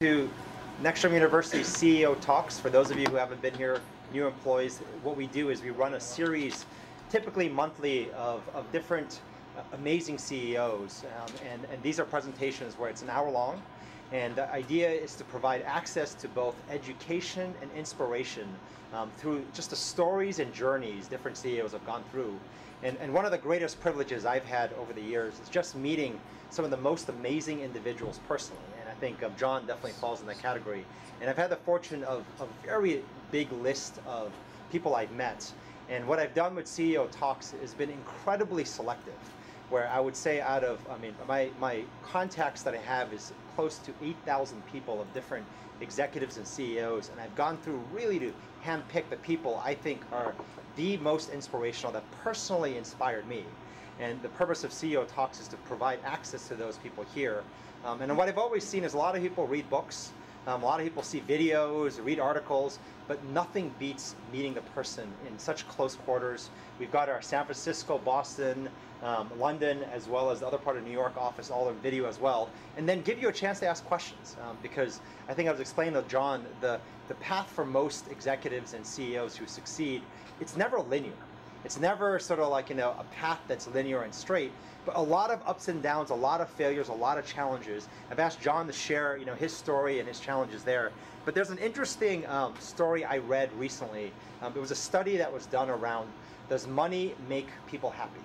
to Next Jump University CEO Talks. For those of you who haven't been here, new employees, what we do is we run a series, typically monthly, of, of different uh, amazing CEOs. Um, and, and these are presentations where it's an hour long. And the idea is to provide access to both education and inspiration um, through just the stories and journeys different CEOs have gone through. And, and one of the greatest privileges I've had over the years is just meeting some of the most amazing individuals personally. Think um, John definitely falls in that category. And I've had the fortune of a very big list of people I've met. And what I've done with CEO Talks has been incredibly selective where I would say out of, I mean, my, my contacts that I have is close to 8,000 people of different executives and CEOs, and I've gone through really to handpick the people I think are the most inspirational that personally inspired me. And the purpose of CEO Talks is to provide access to those people here. Um, and what I've always seen is a lot of people read books, um, a lot of people see videos, read articles, but nothing beats meeting the person in such close quarters. We've got our San Francisco, Boston, um, London, as well as the other part of New York office, all in video as well, and then give you a chance to ask questions. Um, because I think I was explaining to John, the, the path for most executives and CEOs who succeed, it's never linear. It's never sort of like, you know, a path that's linear and straight, but a lot of ups and downs, a lot of failures, a lot of challenges. I've asked John to share, you know, his story and his challenges there. But there's an interesting um, story I read recently. Um, it was a study that was done around, does money make people happy?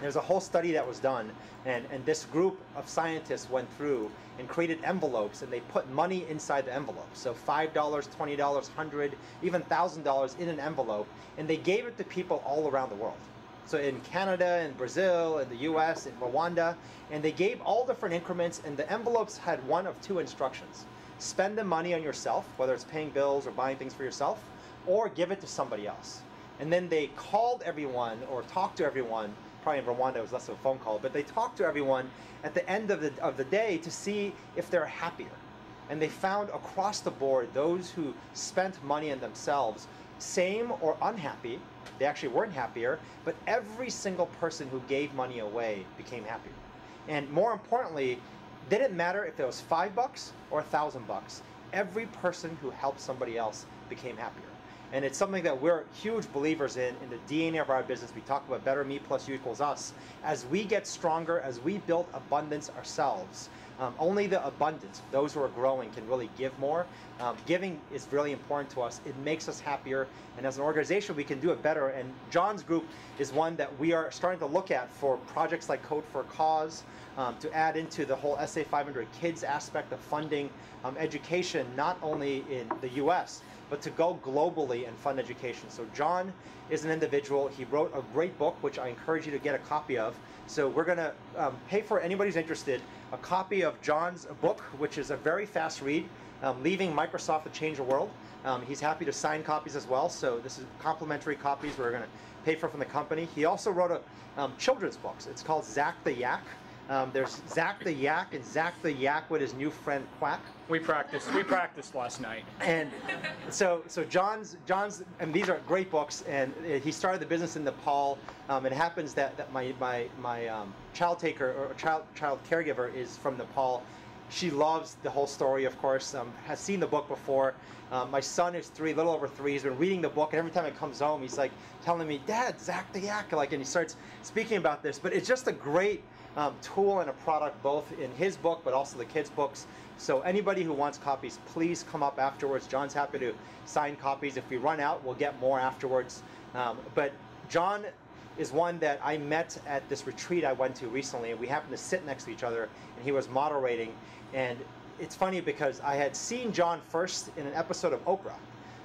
There's a whole study that was done, and, and this group of scientists went through and created envelopes, and they put money inside the envelope. So $5, $20, 100, even $1,000 in an envelope, and they gave it to people all around the world. So in Canada, in Brazil, in the US, in Rwanda, and they gave all different increments, and the envelopes had one of two instructions. Spend the money on yourself, whether it's paying bills or buying things for yourself, or give it to somebody else. And then they called everyone or talked to everyone probably in Rwanda it was less of a phone call, but they talked to everyone at the end of the, of the day to see if they're happier. And they found across the board those who spent money on themselves, same or unhappy, they actually weren't happier, but every single person who gave money away became happier. And more importantly, didn't matter if it was five bucks or a thousand bucks. Every person who helped somebody else became happier. And it's something that we're huge believers in, in the DNA of our business. We talk about better me plus you equals us. As we get stronger, as we build abundance ourselves, um, only the abundance, those who are growing, can really give more. Um, giving is really important to us. It makes us happier. And as an organization, we can do it better. And John's group is one that we are starting to look at for projects like Code for Cause, um, to add into the whole SA 500 kids aspect of funding um, education, not only in the US, but to go globally and fund education. So John is an individual. He wrote a great book, which I encourage you to get a copy of. So we're going to um, pay for anybody who's interested a copy of John's book, which is a very fast read, um, Leaving Microsoft to Change the World. Um, he's happy to sign copies as well. So this is complimentary copies we're going to pay for from the company. He also wrote a um, children's books. It's called Zach the Yak. Um, there's Zach the Yak and Zach the Yak with his new friend Quack. We practiced. We practiced last night. And so, so John's, John's, and these are great books. And he started the business in Nepal. Um, it happens that, that my my my um, child taker or child child caregiver is from Nepal. She loves the whole story, of course. Um, has seen the book before. Um, my son is three, a little over three. He's been reading the book, and every time it comes home, he's like telling me, "Dad, Zach the Yak," like, and he starts speaking about this. But it's just a great um, tool and a product both in his book but also the kids' books. So anybody who wants copies, please come up afterwards. John's happy to sign copies. If we run out, we'll get more afterwards. Um, but John is one that I met at this retreat I went to recently, and we happened to sit next to each other, and he was moderating. And it's funny because I had seen John first in an episode of Oprah.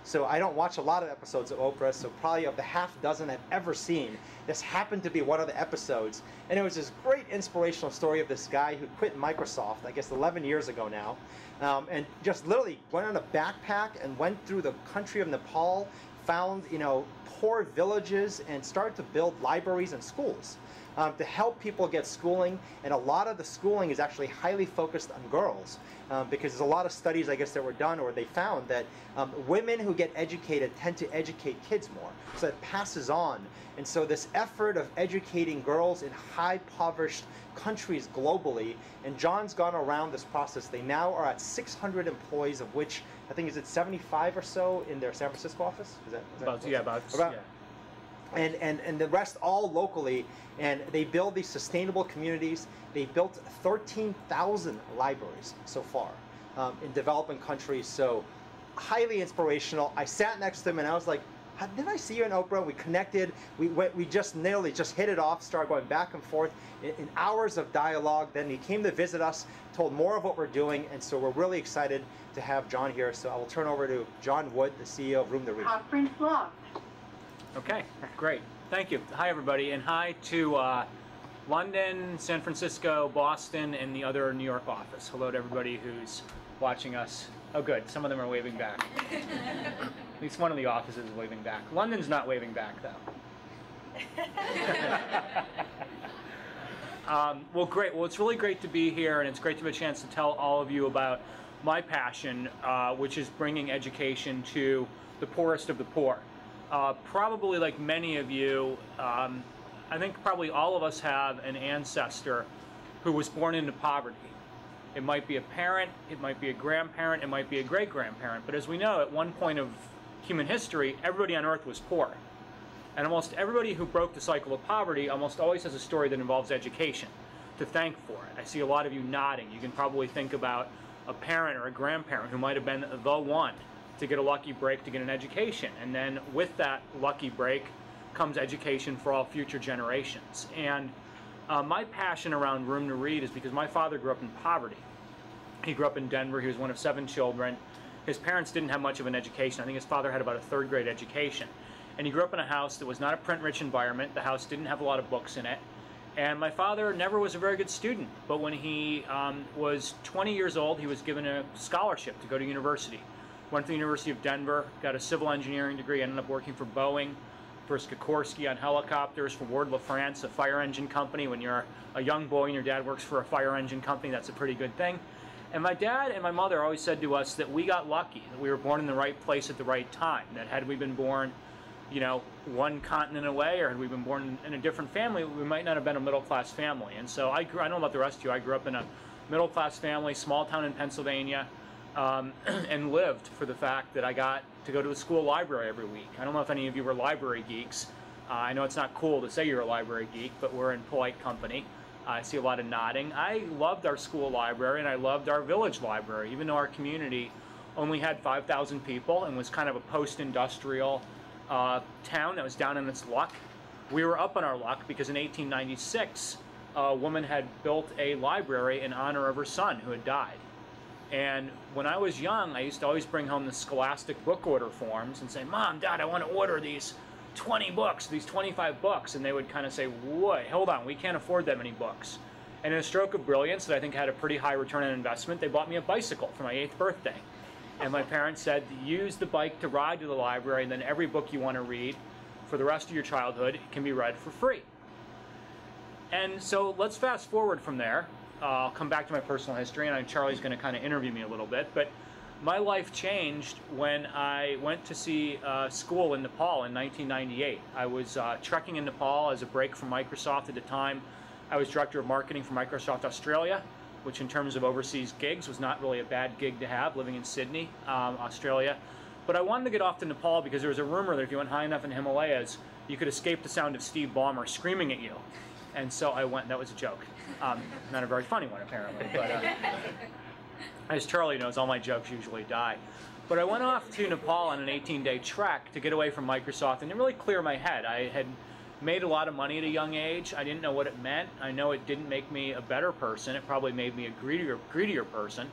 So I don't watch a lot of episodes of Oprah, so probably of the half dozen I've ever seen, this happened to be one of the episodes. And it was this great inspirational story of this guy who quit Microsoft, I guess 11 years ago now, um, and just literally went on a backpack and went through the country of Nepal, found, you know, poor villages and started to build libraries and schools um, to help people get schooling. And a lot of the schooling is actually highly focused on girls um, because there's a lot of studies, I guess, that were done or they found that um, women who get educated tend to educate kids more. So it passes on. And so this effort of educating girls in high impoverished countries globally, and John's gone around this process. They now are at 600 employees, of which I think is it 75 or so in their San Francisco office. Is that, is that About, yeah, about, About- yeah. And, and, and the rest all locally. And they build these sustainable communities. They built 13,000 libraries so far um, in developing countries. So highly inspirational. I sat next to him and I was like, did I see you in Oprah? We connected. We went, we just nearly just hit it off. Started going back and forth in, in hours of dialogue. Then he came to visit us, told more of what we're doing, and so we're really excited to have John here. So I will turn over to John Wood, the CEO of Room to Read. Conference locked. Okay, great. Thank you. Hi, everybody, and hi to uh, London, San Francisco, Boston, and the other New York office. Hello to everybody who's watching us. Oh, good. Some of them are waving back. At least one of the offices is waving back. London's not waving back, though. Um, well, great. Well, it's really great to be here, and it's great to have a chance to tell all of you about my passion, uh, which is bringing education to the poorest of the poor. Uh, probably like many of you, um, I think probably all of us have an ancestor who was born into poverty. It might be a parent, it might be a grandparent, it might be a great grandparent, but as we know, at one point of human history, everybody on earth was poor. And almost everybody who broke the cycle of poverty almost always has a story that involves education to thank for it. I see a lot of you nodding. You can probably think about a parent or a grandparent who might have been the one to get a lucky break to get an education. And then with that lucky break comes education for all future generations. And uh, my passion around Room to Read is because my father grew up in poverty. He grew up in Denver. He was one of seven children. His parents didn't have much of an education. I think his father had about a third grade education. And he grew up in a house that was not a print rich environment. The house didn't have a lot of books in it. And my father never was a very good student. But when he um, was 20 years old, he was given a scholarship to go to university. Went to the University of Denver, got a civil engineering degree, ended up working for Boeing, for Sikorsky on helicopters, for Ward LaFrance, a fire engine company. When you're a young boy and your dad works for a fire engine company, that's a pretty good thing. And my dad and my mother always said to us that we got lucky, that we were born in the right place at the right time, that had we been born, you know, one continent away or had we been born in a different family, we might not have been a middle class family. And so I grew, I don't know about the rest of you, I grew up in a middle class family, small town in Pennsylvania, um, and lived for the fact that I got to go to the school library every week. I don't know if any of you were library geeks. Uh, I know it's not cool to say you're a library geek, but we're in polite company. I see a lot of nodding. I loved our school library and I loved our village library, even though our community only had 5,000 people and was kind of a post-industrial uh, town that was down in its luck. We were up on our luck because in 1896, a woman had built a library in honor of her son who had died. And when I was young, I used to always bring home the scholastic book order forms and say, Mom, Dad, I want to order these 20 books, these 25 books. And they would kind of say, What? Hold on, we can't afford that many books. And in a stroke of brilliance that I think had a pretty high return on investment, they bought me a bicycle for my eighth birthday. And my parents said, use the bike to ride to the library, and then every book you want to read for the rest of your childhood can be read for free. And so let's fast forward from there. Uh, I'll come back to my personal history, and I, Charlie's going to kind of interview me a little bit. But my life changed when I went to see uh, school in Nepal in 1998. I was uh, trekking in Nepal as a break from Microsoft at the time. I was director of marketing for Microsoft Australia, which in terms of overseas gigs was not really a bad gig to have, living in Sydney, um, Australia. But I wanted to get off to Nepal because there was a rumor that if you went high enough in the Himalayas, you could escape the sound of Steve Ballmer screaming at you. And so I went. That was a joke. Um, not a very funny one, apparently. But uh, as Charlie knows, all my jokes usually die. But I went off to Nepal on an 18-day trek to get away from Microsoft and to really clear my head. I had made a lot of money at a young age. I didn't know what it meant. I know it didn't make me a better person. It probably made me a greedier, greedier person.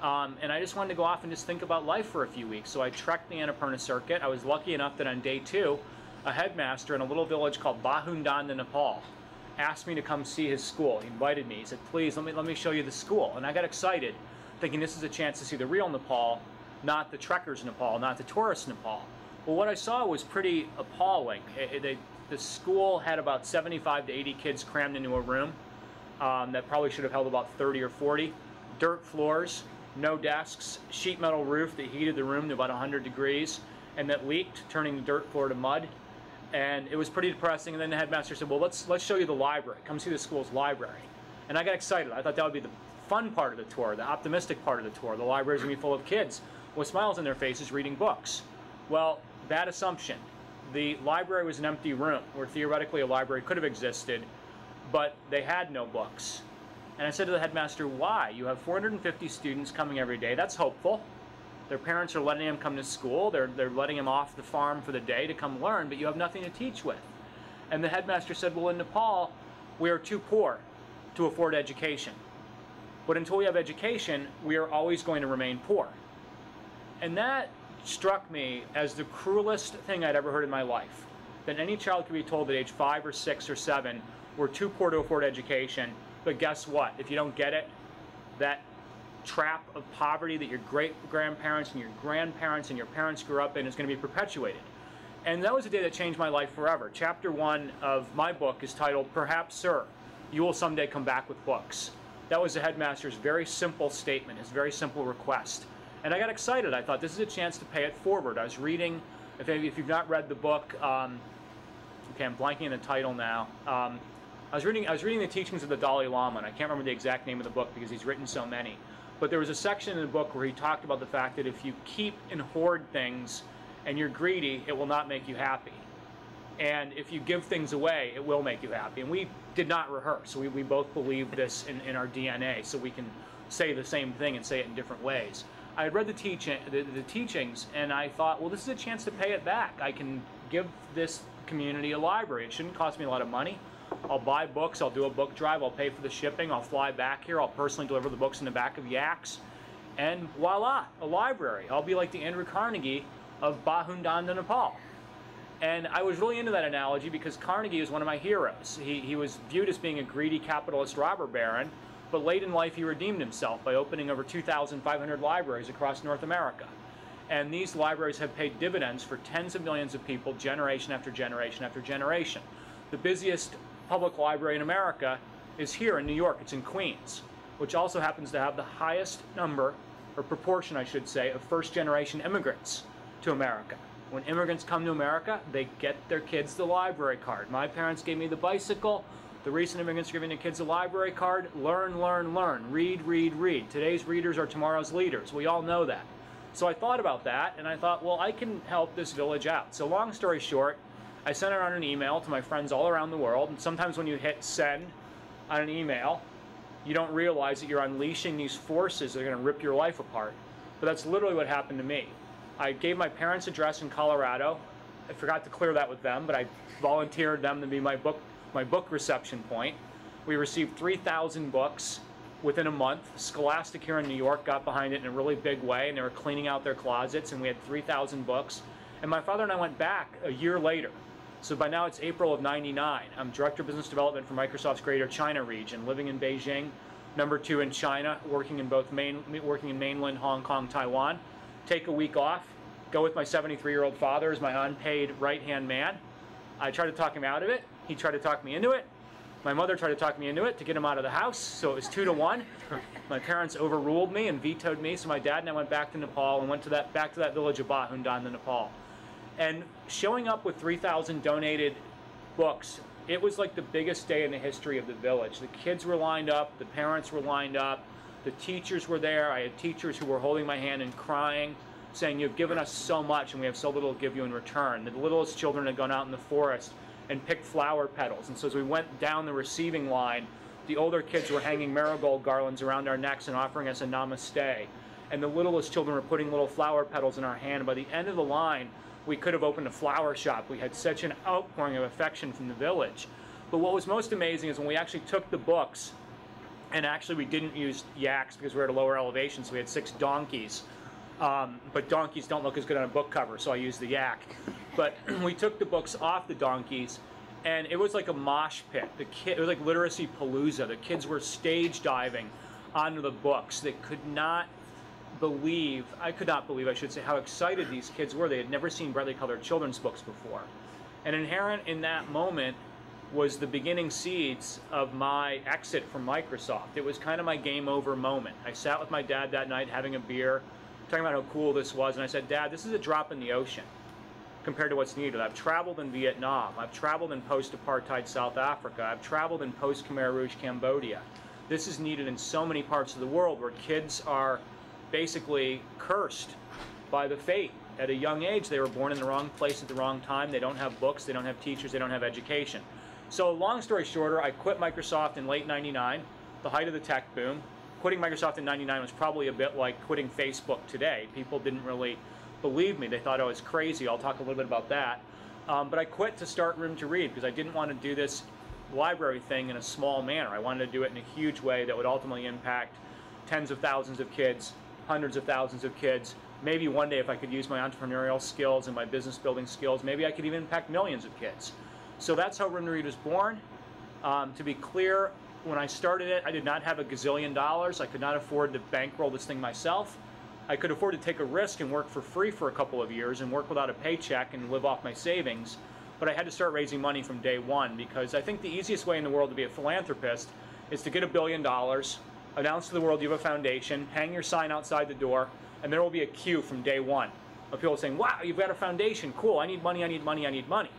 Um, and I just wanted to go off and just think about life for a few weeks. So I trekked the Annapurna Circuit. I was lucky enough that on day two, a headmaster in a little village called Bahundanda, Nepal, asked me to come see his school. He invited me. He said, "Please, let me let me show you the school." And I got excited, thinking this is a chance to see the real Nepal, not the trekkers Nepal, not the tourist Nepal. Well, what I saw was pretty appalling. It, it, they, the school had about 75 to 80 kids crammed into a room um, that probably should have held about 30 or 40. Dirt floors, no desks, sheet metal roof that heated the room to about 100 degrees and that leaked, turning the dirt floor to mud. And it was pretty depressing. And then the headmaster said, "Well, let's let's show you the library. Come see the school's library." And I got excited. I thought that would be the fun part of the tour, the optimistic part of the tour. The library's gonna be full of kids with smiles on their faces reading books. Well, bad assumption. The library was an empty room where theoretically a library could have existed, but they had no books. And I said to the headmaster, why? You have 450 students coming every day. That's hopeful. Their parents are letting them come to school. They're, they're letting them off the farm for the day to come learn, but you have nothing to teach with. And the headmaster said, well, in Nepal, we are too poor to afford education. But until we have education, we are always going to remain poor. And that struck me as the cruelest thing I'd ever heard in my life. That any child could be told at age five or six or seven, we're too poor to afford education, but guess what? If you don't get it, that trap of poverty that your great grandparents and your grandparents and your parents grew up in is going to be perpetuated. And that was a day that changed my life forever. Chapter one of my book is titled, Perhaps, Sir, You Will Someday Come Back with Books. That was the headmaster's very simple statement, his very simple request. And I got excited. I thought this is a chance to pay it forward. I was reading, if, if you've not read the book, um, okay, I'm blanking the title now. Um, I was reading I was reading the teachings of the Dalai Lama, and I can't remember the exact name of the book because he's written so many. But there was a section in the book where he talked about the fact that if you keep and hoard things and you're greedy, it will not make you happy. And if you give things away, it will make you happy. And we did not rehearse. We, we both believe this in, in our DNA, so we can say the same thing and say it in different ways. I had read the, teaching, the, the teachings, and I thought, well, this is a chance to pay it back. I can give this community a library. It shouldn't cost me a lot of money. I'll buy books, I'll do a book drive, I'll pay for the shipping, I'll fly back here, I'll personally deliver the books in the back of yaks, and voila, a library. I'll be like the Andrew Carnegie of Bahundanda, Nepal. And I was really into that analogy because Carnegie is one of my heroes. He, he was viewed as being a greedy capitalist robber baron, but late in life he redeemed himself by opening over 2,500 libraries across North America. And these libraries have paid dividends for tens of millions of people generation after generation after generation. The busiest public library in America is here in New York. It's in Queens, which also happens to have the highest number, or proportion, I should say, of first generation immigrants to America. When immigrants come to America, they get their kids the library card. My parents gave me the bicycle. The recent immigrants are giving their kids a library card. Learn, learn, learn. Read, read, read. Today's readers are tomorrow's leaders. We all know that. So I thought about that and I thought, well, I can help this village out. So long story short, I sent around an email to my friends all around the world. And sometimes when you hit send on an email, you don't realize that you're unleashing these forces that are going to rip your life apart. But that's literally what happened to me. I gave my parents' address in Colorado. I forgot to clear that with them, but I volunteered them to be my book my book reception point. We received 3,000 books within a month. Scholastic here in New York got behind it in a really big way, and they were cleaning out their closets, and we had 3,000 books. And my father and I went back a year later so by now it's April of 99. I'm Director of Business Development for Microsoft's Greater China region, living in Beijing, number two in China, working in both main, working in mainland Hong Kong, Taiwan. Take a week off, go with my 73-year-old father as my unpaid right-hand man. I tried to talk him out of it. He tried to talk me into it. My mother tried to talk me into it to get him out of the house, so it was two to one. My parents overruled me and vetoed me, so my dad and I went back to Nepal and went to that back to that village of Bahundanda, in Nepal. And showing up with 3,000 donated books, it was like the biggest day in the history of the village. The kids were lined up, the parents were lined up, the teachers were there. I had teachers who were holding my hand and crying, saying, You've given us so much and we have so little to give you in return. The littlest children had gone out in the forest and picked flower petals. And so as we went down the receiving line, the older kids were hanging marigold garlands around our necks and offering us a namaste. And the littlest children were putting little flower petals in our hand. By the end of the line, we could have opened a flower shop. We had such an outpouring of affection from the village. But what was most amazing is when we actually took the books, and actually we didn't use yaks because we are at a lower elevation, so we had six donkeys. Um, but donkeys don't look as good on a book cover, so I used the yak. But we took the books off the donkeys, and it was like a mosh pit. The kid, it was like literacy palooza. The kids were stage diving onto the books. They could not believe, I could not believe, I should say, how excited these kids were. They had never seen brightly colored children's books before. And inherent in that moment was the beginning seeds of my exit from Microsoft. It was kind of my game over moment. I sat with my dad that night having a beer, talking about how cool this was, and I said, Dad, this is a drop in the ocean compared to what's needed. I've traveled in Vietnam. I've traveled in post-apartheid South Africa. I've traveled in post-Khmer Rouge Cambodia. This is needed in so many parts of the world where kids are basically cursed by the fate. At a young age, they were born in the wrong place at the wrong time. They don't have books, they don't have teachers, they don't have education. So long story shorter, I quit Microsoft in late 99, the height of the tech boom. Quitting Microsoft in 99 was probably a bit like quitting Facebook today. People didn't really believe me. They thought I was crazy. I'll talk a little bit about that. Um, but I quit to start Room to Read because I didn't want to do this library thing in a small manner. I wanted to do it in a huge way that would ultimately impact tens of thousands of kids, hundreds of thousands of kids. Maybe one day if I could use my entrepreneurial skills and my business building skills, maybe I could even impact millions of kids. So that's how Room to Read was born. Um, to be clear, when I started it, I did not have a gazillion dollars. I could not afford to bankroll this thing myself. I could afford to take a risk and work for free for a couple of years and work without a paycheck and live off my savings. But I had to start raising money from day one because I think the easiest way in the world to be a philanthropist is to get a billion dollars, announce to the world you have a foundation, hang your sign outside the door, and there will be a queue from day one of people saying, wow, you've got a foundation, cool, I need money, I need money, I need money.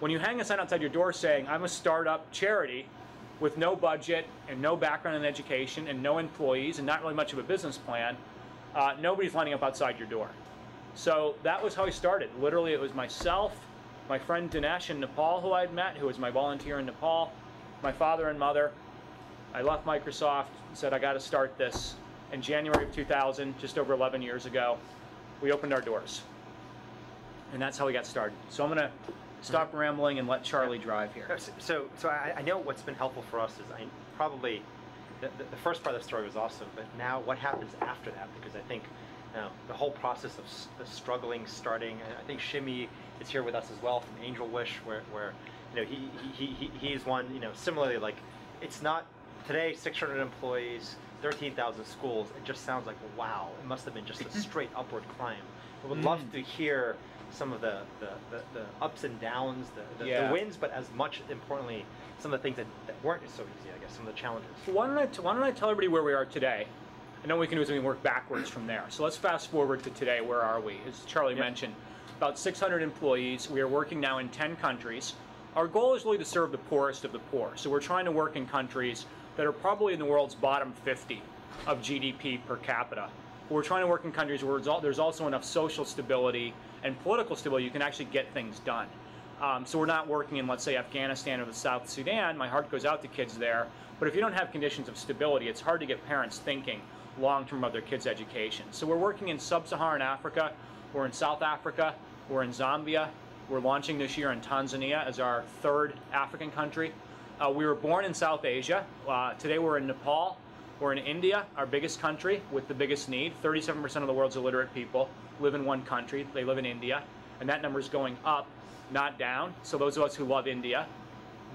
When you hang a sign outside your door saying, I'm a startup charity with no budget and no background in education and no employees and not really much of a business plan, uh, nobody's lining up outside your door. So that was how I started. Literally, it was myself, my friend Dinesh in Nepal, who I'd met, who was my volunteer in Nepal, my father and mother. I left Microsoft and said, I got to start this. In January of 2000, just over 11 years ago, we opened our doors. And that's how we got started. So I'm going to stop mm-hmm. rambling and let Charlie drive here. So, so I, I know what's been helpful for us is I probably the, the, the first part of the story was awesome, but now what happens after that? Because I think you know, the whole process of the struggling, starting. I think Shimi is here with us as well from Angel Wish, where, where you know he, he, he he's one. You know, similarly, like it's not today 600 employees, 13,000 schools. It just sounds like wow. It must have been just a straight upward climb. I would love Mm. to hear some of the, the, the, the ups and downs, the, the, Yeah. the wins, but as much importantly, some of the things that, that weren't so easy, I guess, some of the challenges. Why don't, I t- why don't I tell everybody where we are today? And then what we can do is we can work backwards from there. So let's fast forward to today. Where are we? As Charlie mentioned, about 600 employees. We are working now in 10 countries. Our goal is really to serve the poorest of the poor. So we're trying to work in countries that are probably in the world's bottom 50 of GDP per capita. We're trying to work in countries where there's also enough social stability and political stability you can actually get things done. Um, so we're not working in, let's say, Afghanistan or the South Sudan. My heart goes out to kids there. But if you don't have conditions of stability, it's hard to get parents thinking long term about their kids' education. So we're working in sub Saharan Africa, we're in South Africa, we're in Zambia, we're launching this year in Tanzania as our third African country. Uh, we were born in South Asia. Uh, today we're in Nepal. We're in India, our biggest country with the biggest need. 37% of the world's illiterate people live in one country. They live in India. And that number is going up, not down. So those of us who love India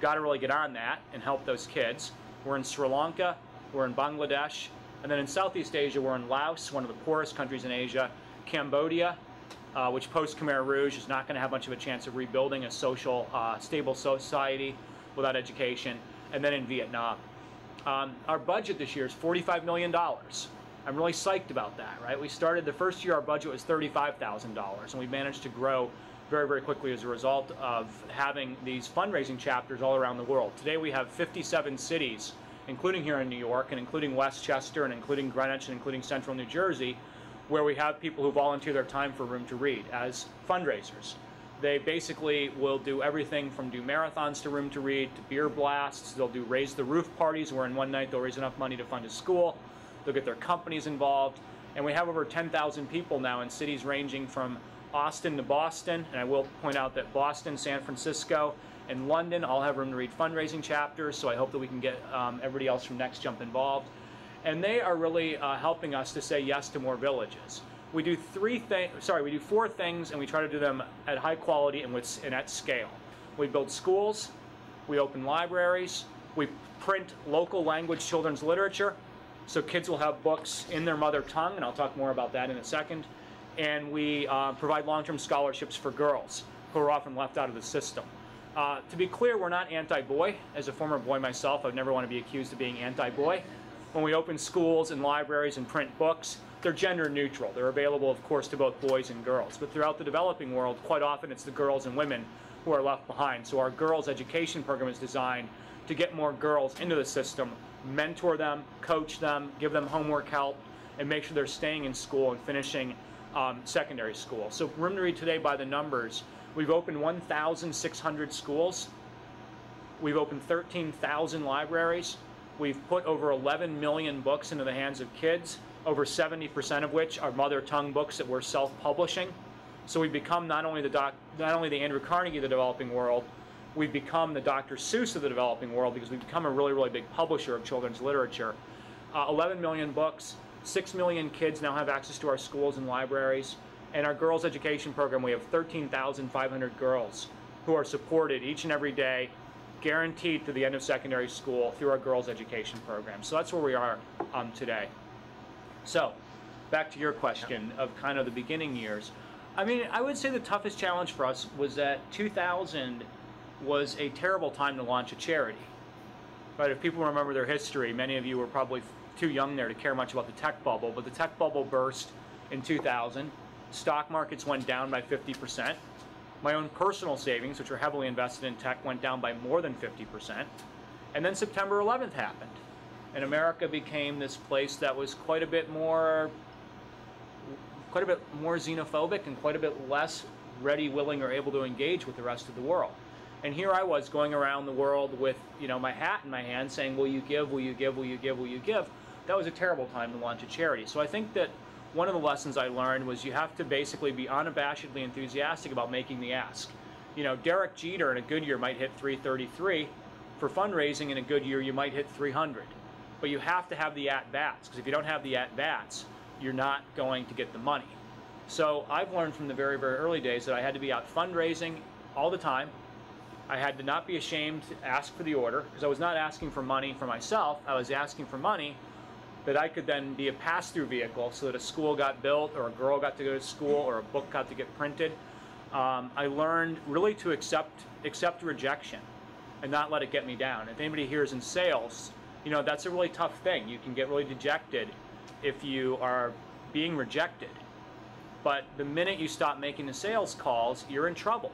got to really get on that and help those kids. We're in Sri Lanka, we're in Bangladesh, and then in Southeast Asia, we're in Laos, one of the poorest countries in Asia, Cambodia, uh, which post Khmer Rouge is not going to have much of a chance of rebuilding a social, uh, stable society without education, and then in Vietnam. Um, our budget this year is $45 million. I'm really psyched about that, right? We started the first year, our budget was $35,000, and we managed to grow very, very quickly as a result of having these fundraising chapters all around the world. Today we have 57 cities, including here in New York, and including Westchester, and including Greenwich, and including Central New Jersey, where we have people who volunteer their time for Room to Read as fundraisers. They basically will do everything from do marathons to Room to Read to beer blasts. They'll do raise the roof parties where in one night they'll raise enough money to fund a school. They'll get their companies involved. And we have over 10,000 people now in cities ranging from Austin to Boston. And I will point out that Boston, San Francisco, and London all have Room to Read fundraising chapters. So I hope that we can get um, everybody else from Next Jump involved. And they are really uh, helping us to say yes to more villages. We do three things, sorry, we do four things and we try to do them at high quality and, with, and at scale. We build schools, we open libraries, we print local language children's literature, So kids will have books in their mother tongue, and I'll talk more about that in a second. And we uh, provide long-term scholarships for girls who are often left out of the system. Uh, to be clear, we're not anti-boy. As a former boy myself, I'd never want to be accused of being anti-boy. When we open schools and libraries and print books, they're gender neutral. They're available, of course, to both boys and girls. But throughout the developing world, quite often it's the girls and women who are left behind. So our girls' education program is designed to get more girls into the system, mentor them, coach them, give them homework help, and make sure they're staying in school and finishing um, secondary school. So Room to Read today, by the numbers, we've opened 1,600 schools. We've opened 13,000 libraries. We've put over 11 million books into the hands of kids, over 70% of which are mother tongue books that we're self-publishing. So we've become not only the doc, not only the Andrew Carnegie of the developing world, we've become the Dr. Seuss of the developing world because we've become a really, really big publisher of children's literature. Uh, 11 million books, 6 million kids now have access to our schools and libraries. And our girls' education program, we have 13,500 girls who are supported each and every day, guaranteed to the end of secondary school through our girls' education program. So that's where we are um, today. So, back to your question of kind of the beginning years. I mean, I would say the toughest challenge for us was that 2000 was a terrible time to launch a charity. Right? If people remember their history, many of you were probably too young there to care much about the tech bubble, but the tech bubble burst in 2000. Stock markets went down by 50%. My own personal savings, which were heavily invested in tech, went down by more than 50%. And then September 11th happened. And America became this place that was quite a bit more quite a bit more xenophobic and quite a bit less ready, willing, or able to engage with the rest of the world. And here I was going around the world with, you know, my hat in my hand saying, will you give, will you give, will you give, will you give? That was a terrible time to launch a charity. So I think that one of the lessons I learned was you have to basically be unabashedly enthusiastic about making the ask. You know, Derek Jeter in a good year might hit 333. For fundraising in a good year, you might hit 300. But you have to have the at-bats, because if you don't have the at-bats, you're not going to get the money. So I've learned from the very, very early days that I had to be out fundraising all the time, I had to not be ashamed to ask for the order because I was not asking for money for myself. I was asking for money that I could then be a pass-through vehicle so that a school got built or a girl got to go to school or a book got to get printed. Um, I learned really to accept accept rejection and not let it get me down. If anybody here is in sales, you know that's a really tough thing. You can get really dejected if you are being rejected. But the minute you stop making the sales calls, you're in trouble.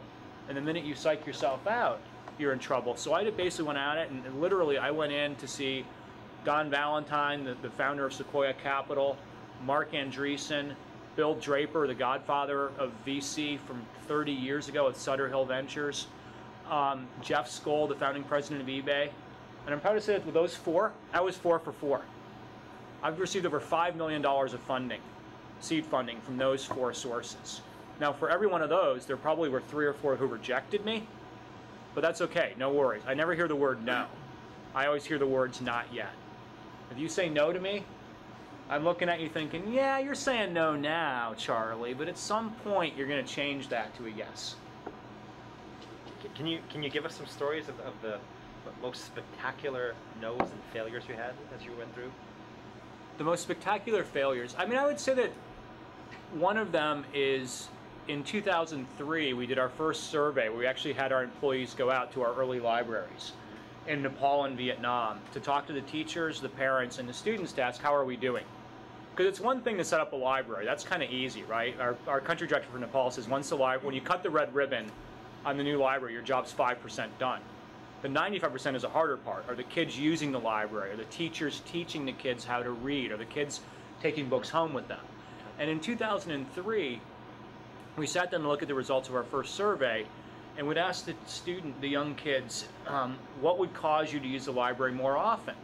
And the minute you psych yourself out, you're in trouble. So I basically went at it, and, literally I went in to see Don Valentine, the, the founder of Sequoia Capital, Marc Andreessen, Bill Draper, the godfather of VC from 30 years ago at Sutter Hill Ventures, um, Jeff Skoll, the founding president of eBay. And I'm proud to say that with those four, I was four for four. I've received over $5 million of funding, seed funding from those four sources. Now, for every one of those, there probably were three or four who rejected me, but that's okay, no worries. I never hear the word no. I always hear the words not yet. If you say no to me, I'm looking at you thinking, yeah, you're saying no now, Charlie, but at some point you're going to change that to a yes. Can you can you give us some stories of, of the most spectacular no's and failures you had as you went through? The most spectacular failures. I mean, I would say that one of them is in 2003, we did our first survey we actually had our employees go out to our early libraries in Nepal and Vietnam to talk to the teachers, the parents, and the students to ask, how are we doing? Because it's one thing to set up a library. That's kind of easy, right? Our, our country director for Nepal says once the library, when you cut the red ribbon on the new library, your job's 5% done. The 95% is a harder part. Are the kids using the library? Are the teachers teaching the kids how to read? Are the kids taking books home with them? And in 2003, we sat down to look at the results of our first survey and would ask the student, the young kids, um, what would cause you to use the library more often?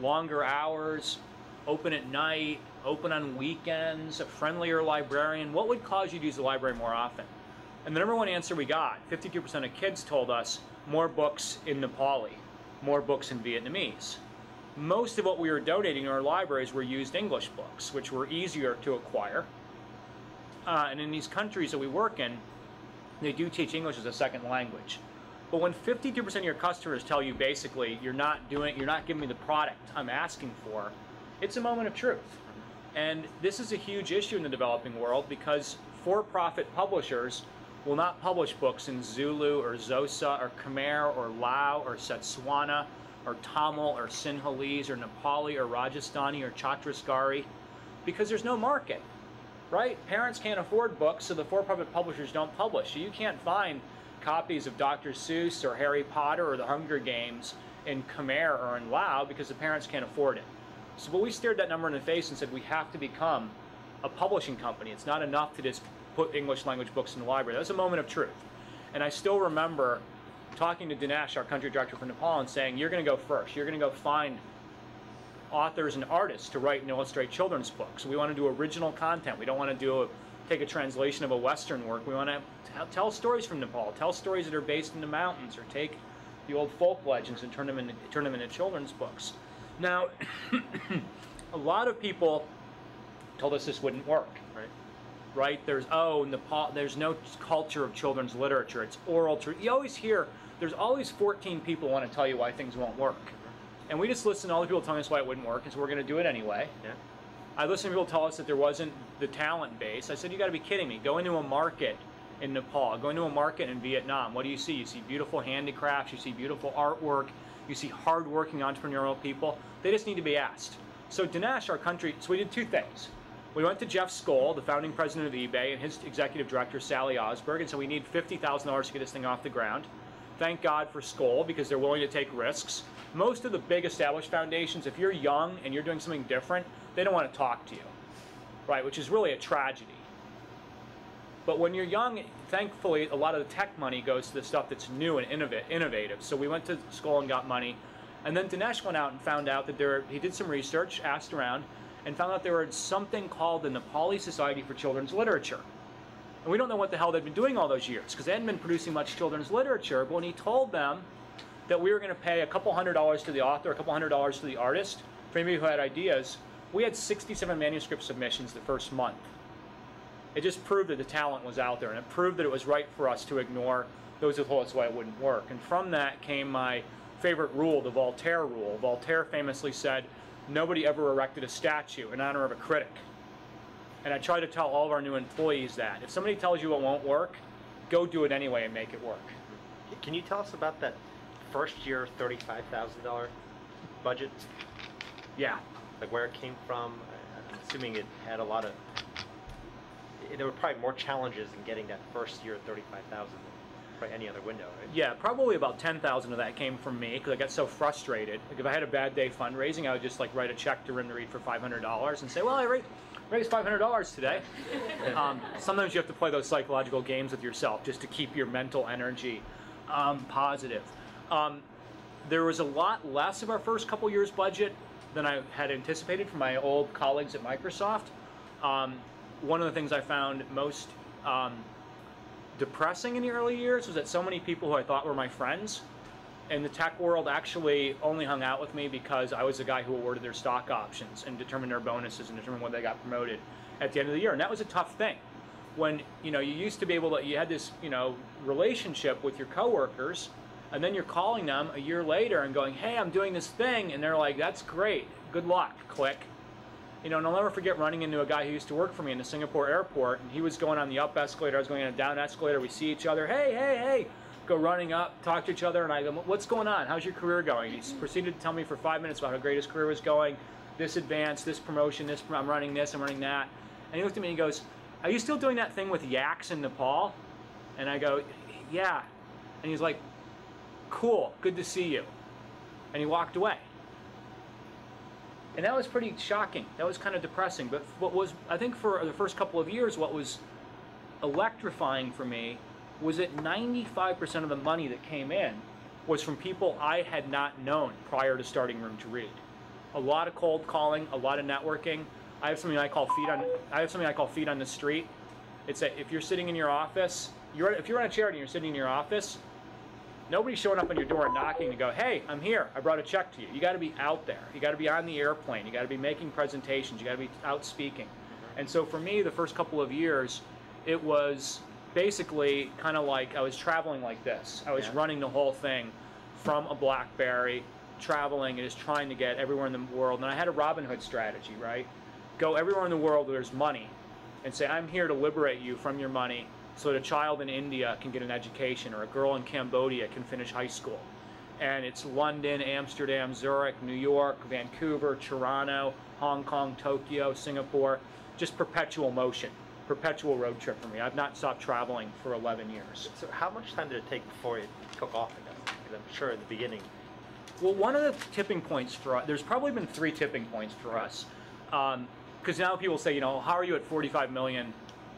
Longer hours, open at night, open on weekends, a friendlier librarian. What would cause you to use the library more often? And the number one answer we got, 52% of kids told us more books in Nepali, more books in Vietnamese. Most of what we were donating in our libraries were used English books, which were easier to acquire uh, and in these countries that we work in, they do teach English as a second language. But when 52% of your customers tell you basically you're not doing, you're not giving me the product I'm asking for, It's a moment of truth. And this is a huge issue in the developing world because for profit publishers will not publish books in Zulu or Xhosa or Khmer or Lao or Setswana or Tamil or Sinhalese or Nepali or Rajasthani or Chhattisgarhi because there's no market, right? Parents can't afford books, so the for profit publishers don't publish. So you can't find copies of Dr. Seuss or Harry Potter or the Hunger Games in Khmer or in Lao because the parents can't afford it. So, but we stared that number in the face and said we have to become a publishing company. It's not enough to just put English language books in the library. That was a moment of truth. And I still remember talking to Dinesh, our country director for Nepal, and saying, You're going to go first. You're going to go find authors and artists to write and illustrate children's books. We want to do original content. We don't want to do a, take a translation of a Western work. We want to tell, stories from Nepal, tell stories that are based in the mountains, or take the old folk legends and turn them into, turn them into children's books. Now, a lot of people told us this wouldn't work. Right. There's oh Nepal. There's no culture of children's literature. It's oral. Tr- you always hear. There's always 14 people want to tell you why things won't work, and we just listen to all the people telling us why it wouldn't work, and so we're going to do it anyway. Yeah. I listened to people tell us that there wasn't the talent base. I said, you got to be kidding me. Go into a market in Nepal. Go into a market in Vietnam. What do you see? You see beautiful handicrafts. You see beautiful artwork. You see hardworking entrepreneurial people. They just need to be asked. So Dinesh, our country, so we did two things. We went to Jeff Skoll, the founding president of eBay, and his executive director, Sally Osberg, and so we need $50,000 to get this thing off the ground. Thank God for Skoll because they're willing to take risks. Most of the big established foundations, if you're young and you're doing something different, they don't want to talk to you, right? Which is really a tragedy. But when you're young, thankfully, a lot of the tech money goes to the stuff that's new and innovative. So we went to Skoll and got money. And then Dinesh went out and found out that there, he did some research, asked around, and found out there was something called the Nepali Society for Children's Literature. And we don't know what the hell they've been doing all those years because they hadn't been producing much children's literature. But when he told them that we were going to pay a couple hundred dollars to the author, a couple hundred dollars to the artist, for anybody who had ideas, we had 67 manuscript submissions the first month. It just proved that the talent was out there, and it proved that it was right for us to ignore those who told us why it wouldn't work. And from that came my favorite rule, the Voltaire rule. Voltaire famously said, Nobody ever erected a statue in honor of a critic. And I try to tell all of our new employees that. If somebody tells you it won't work, go do it anyway and make it work. Can you tell us about that first year thirty-five thousand dollar budget? Yeah. Like where it came from? I'm assuming it had a lot of. There were probably more challenges in getting that first year thirty-five thousand than probably any other window, right? Yeah, probably about 10,000 of that came from me because I got so frustrated. Like if I had a bad day fundraising, I would just like write a check to Room to Read for $500 and say, well, I ra- raised $500 today. um, sometimes you have to play those psychological games with yourself just to keep your mental energy um, positive. Um, there was a lot less of our first couple years budget than I had anticipated from my old colleagues at Microsoft. Um, one of the things I found most um, depressing in the early years was that so many people who I thought were my friends in the tech world actually only hung out with me because I was the guy who awarded their stock options and determined their bonuses and determined whether they got promoted at the end of the year. And that was a tough thing. When you know you used to be able to, you had this you know relationship with your coworkers, and then you're calling them a year later and going, "Hey, I'm doing this thing," and they're like, "That's great, good luck." Click. You know, and I'll never forget running into a guy who used to work for me in the Singapore airport, and he was going on the up escalator, I was going on a down escalator. We see each other, hey, hey, hey, go running up, talk to each other, and I go, what's going on? How's your career going? He proceeded to tell me for five minutes about how great his career was going, this advance, this promotion, this I'm running this, I'm running that. And he looked at me and he goes, Are you still doing that thing with yaks in Nepal? And I go, Yeah. And he's like, Cool, good to see you. And he walked away. And that was pretty shocking. That was kind of depressing. But what was, I think, for the first couple of years, what was electrifying for me was that 95% of the money that came in was from people I had not known prior to starting Room to Read. A lot of cold calling, a lot of networking. I have something I call feet on. I have something I call feet on the street. It's that if you're sitting in your office, you're if you're on a charity and you're sitting in your office, nobody's showing up on your door and knocking to go, hey, I'm here. I brought a check to you. You got to be out there. You got to be on the airplane. You got to be making presentations. You got to be out speaking. And so for me, the first couple of years, it was basically kind of like I was traveling like this. I was Yeah. running the whole thing from a BlackBerry traveling and just trying to get everywhere in the world. And I had a Robin Hood strategy, right? Go everywhere in the world where there's money and say, I'm here to liberate you from your money so that a child in India can get an education or a girl in Cambodia can finish high school. And it's London, Amsterdam, Zurich, New York, Vancouver, Toronto, Hong Kong, Tokyo, Singapore, just perpetual motion, perpetual road trip for me. I've not stopped traveling for 11 years. So how much time did it take before it took off? I Because I'm sure in the beginning. Well, one of the tipping points for us, there's probably been three tipping points for us. Um, because now people say, you know, how are you at 45 million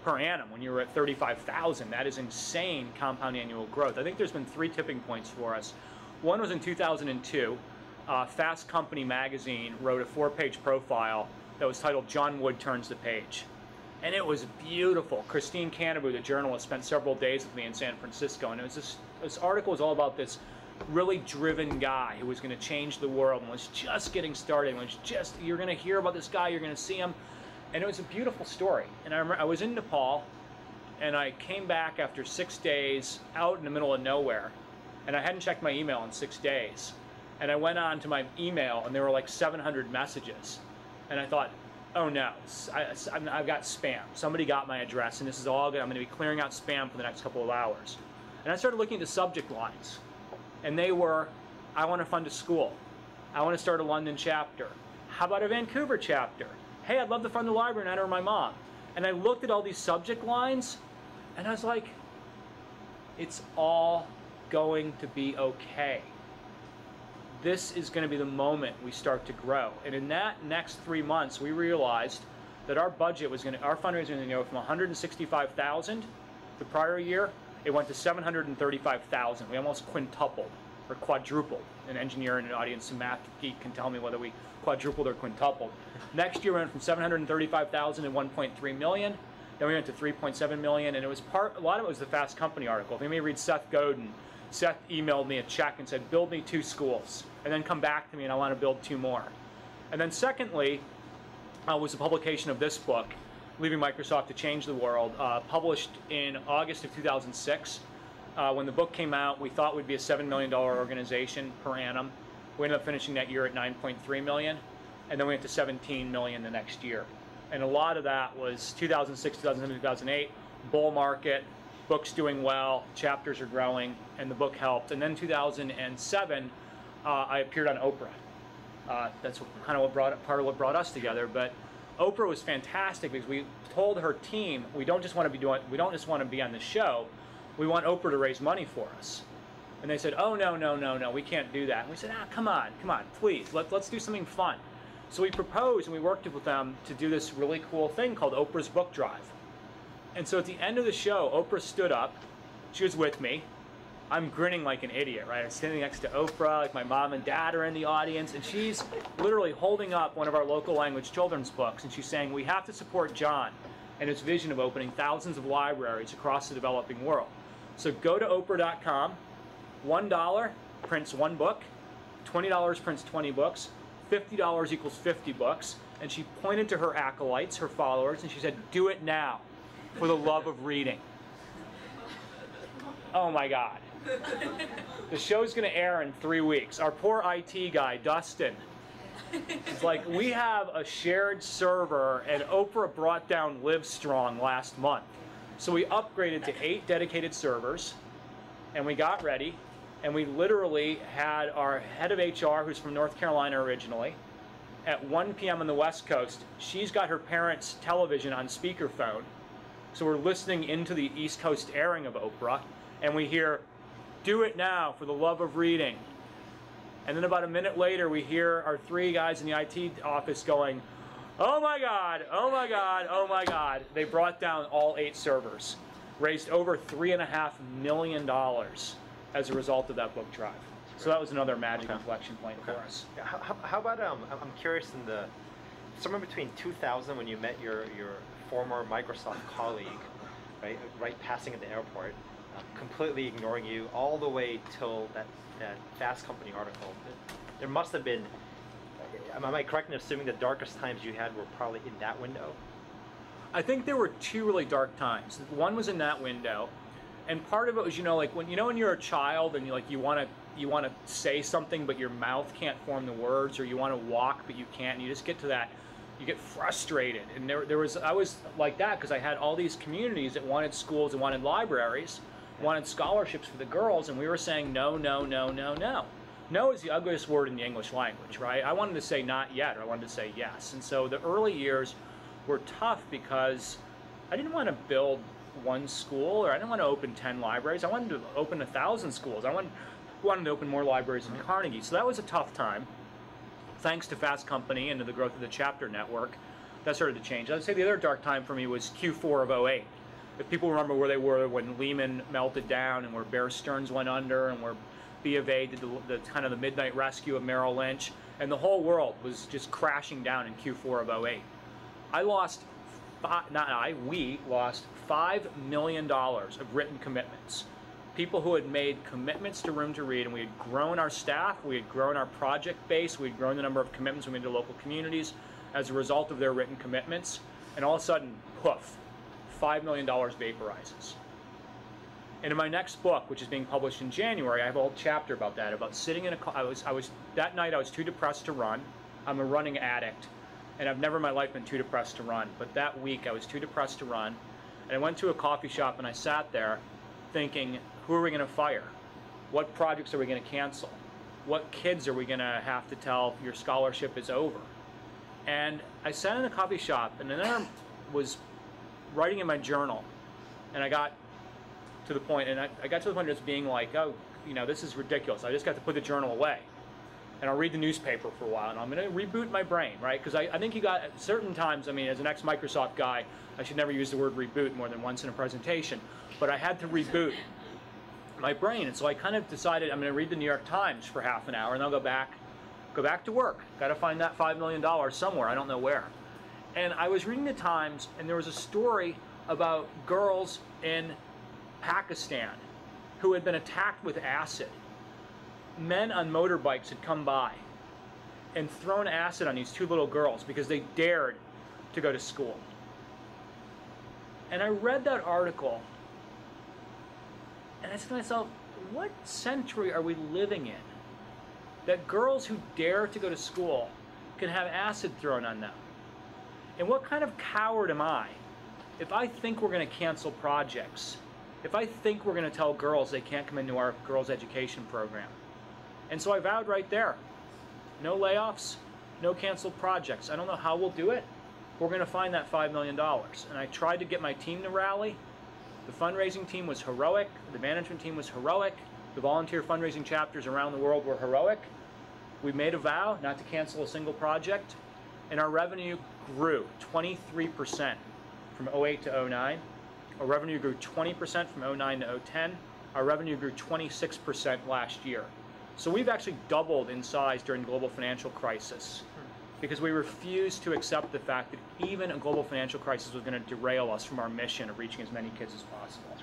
per annum when you were at 35,000? That is insane compound annual growth. I think there's been three tipping points for us. One was in 2002. Uh, Fast Company magazine wrote a four page profile that was titled John Wood Turns the Page. And it was beautiful. Christine Canabou, the journalist, spent several days with me in San Francisco, and it was this, this article was all about this really driven guy who was going to change the world and was just getting started. And was just you're going to hear about this guy, you're going to see him, and it was a beautiful story. And I remember I was in Nepal, and I came back after six days out in the middle of nowhere, and I hadn't checked my email in six days, and I went on to my email, and there were like 700 messages, and I thought, oh no, I, have got spam. Somebody got my address, and this is all good. I'm going to be clearing out spam for the next couple of hours. And I started looking at the subject lines and they were I want to fund a school. I want to start a London chapter. How about a Vancouver chapter? Hey, I'd love to fund the library and enter my mom. And I looked at all these subject lines and I was like, it's all going to be okay. This is going to be the moment we start to grow. And in that next three months, we realized that our budget was going to, our fundraising was going to go from 165,000 the prior year it went to 735,000. We almost quintupled or quadrupled. An engineer and an audience, some math geek can tell me whether we quadrupled or quintupled. Next year we went from 735,000 to 1.3 million. Then we went to 3.7 million, and it was part. A lot of it was the Fast Company article. If you may read Seth Godin, Seth emailed me a check and said, "Build me two schools, and then come back to me, and I want to build two more." And then secondly, uh, was the publication of this book, Leaving Microsoft to Change the World, uh, published in August of 2006. Uh, when the book came out, we thought we'd be a $7 million organization per annum. We ended up finishing that year at 9.3 million, and then we went to 17 million the next year. And a lot of that was 2006, 2007, 2008, bull market, books doing well, chapters are growing, and the book helped. And then 2007, uh, I appeared on Oprah. Uh, that's kind of what brought part of what brought us together. But Oprah was fantastic because we told her team we don't just want to be doing we don't just want to be on the show, we want Oprah to raise money for us. And they said, "Oh no, no, no, no, we can't do that." And we said, "Ah, come on, come on, please, let, let's do something fun." So we proposed and we worked with them to do this really cool thing called Oprah's Book Drive. And so at the end of the show, Oprah stood up. She was with me. I'm grinning like an idiot, right? I'm sitting next to Oprah, like my mom and dad are in the audience, and she's literally holding up one of our local language children's books, and she's saying, We have to support John and his vision of opening thousands of libraries across the developing world. So go to Oprah.com, $1 prints one book, $20 prints 20 books, $50 equals 50 books, and she pointed to her acolytes, her followers, and she said, Do it now for the love of reading. Oh my God the show's going to air in three weeks. Our poor IT guy, Dustin, is like, we have a shared server, and Oprah brought down Livestrong last month. So we upgraded to eight dedicated servers, and we got ready, and we literally had our head of HR, who's from North Carolina originally, at 1 p.m. on the West Coast. She's got her parents' television on speakerphone. So we're listening into the East Coast airing of Oprah, and we hear do it now for the love of reading. And then about a minute later, we hear our three guys in the IT office going, Oh my God, oh my God, oh my God. They brought down all eight servers, raised over $3.5 million as a result of that book drive. So that was another magic okay. inflection point okay. for us. How, how, about, um, I'm curious in the, somewhere between 2000 when you met your, your former Microsoft colleague, right, right passing at the airport, completely ignoring you all the way till that, that Fast Company article. There must have been, am I correct in assuming the darkest times you had were probably in that window? I think there were two really dark times. One was in that window, and part of it was, you know, like when you know when you're a child and you like you want to you want to say something but your mouth can't form the words, or you want to walk but you can't. And you just get to that, you get frustrated. And there, there was I was like that because I had all these communities that wanted schools and wanted libraries, wanted scholarships for the girls, and we were saying no, no, no, no, no. No is the ugliest word in the English language, right? I wanted to say not yet, or I wanted to say yes. And so the early years were tough because I didn't want to build one school or I didn't want to open 10 libraries. I wanted to open a thousand schools. I wanted, wanted to open more libraries in Carnegie. So that was a tough time. Thanks to Fast Company and to the growth of the chapter network, that started to change. I'd say the other dark time for me was Q4 of 08. If people remember where they were when Lehman melted down and where Bear Stearns went under and where B of A did the, the kind of the midnight rescue of Merrill Lynch, and the whole world was just crashing down in Q4 of 08. I lost, five, not I, we lost $5 million of written commitments. People who had made commitments to Room to Read, and we had grown our staff, we had grown our project base, we had grown the number of commitments we made to local communities as a result of their written commitments, and all of a sudden, poof, $5 million vaporizes. And in my next book, which is being published in January, I have a whole chapter about that. About sitting in a, I was, I was that night I was too depressed to run. I'm a running addict, and I've never in my life been too depressed to run. But that week I was too depressed to run, and I went to a coffee shop and I sat there, thinking, who are we going to fire? What projects are we going to cancel? What kids are we going to have to tell your scholarship is over? And I sat in the coffee shop, and then I was writing in my journal, and I got to the point, and I, I got to the point of just being like, oh, you know, this is ridiculous. I just got to put the journal away. And I'll read the newspaper for a while, and I'm going to reboot my brain, right? Because I, I think you got, at certain times, I mean, as an ex-Microsoft guy, I should never use the word reboot more than once in a presentation, but I had to reboot my brain. And so I kind of decided I'm going to read the New York Times for half an hour, and I'll go back, go back to work. Got to find that $5 million somewhere, I don't know where. And I was reading the Times, and there was a story about girls in Pakistan who had been attacked with acid. Men on motorbikes had come by and thrown acid on these two little girls because they dared to go to school. And I read that article and I said to myself, what century are we living in? That girls who dare to go to school can have acid thrown on them. And what kind of coward am I if I think we're going to cancel projects if I think we're going to tell girls they can't come into our girls' education program. And so I vowed right there no layoffs, no canceled projects. I don't know how we'll do it. We're going to find that $5 million. And I tried to get my team to rally. The fundraising team was heroic, the management team was heroic, the volunteer fundraising chapters around the world were heroic. We made a vow not to cancel a single project, and our revenue grew 23% from 08 to 09. Our revenue grew 20% from 09 to 010. Our revenue grew 26% last year. So we've actually doubled in size during the global financial crisis because we refused to accept the fact that even a global financial crisis was going to derail us from our mission of reaching as many kids as possible.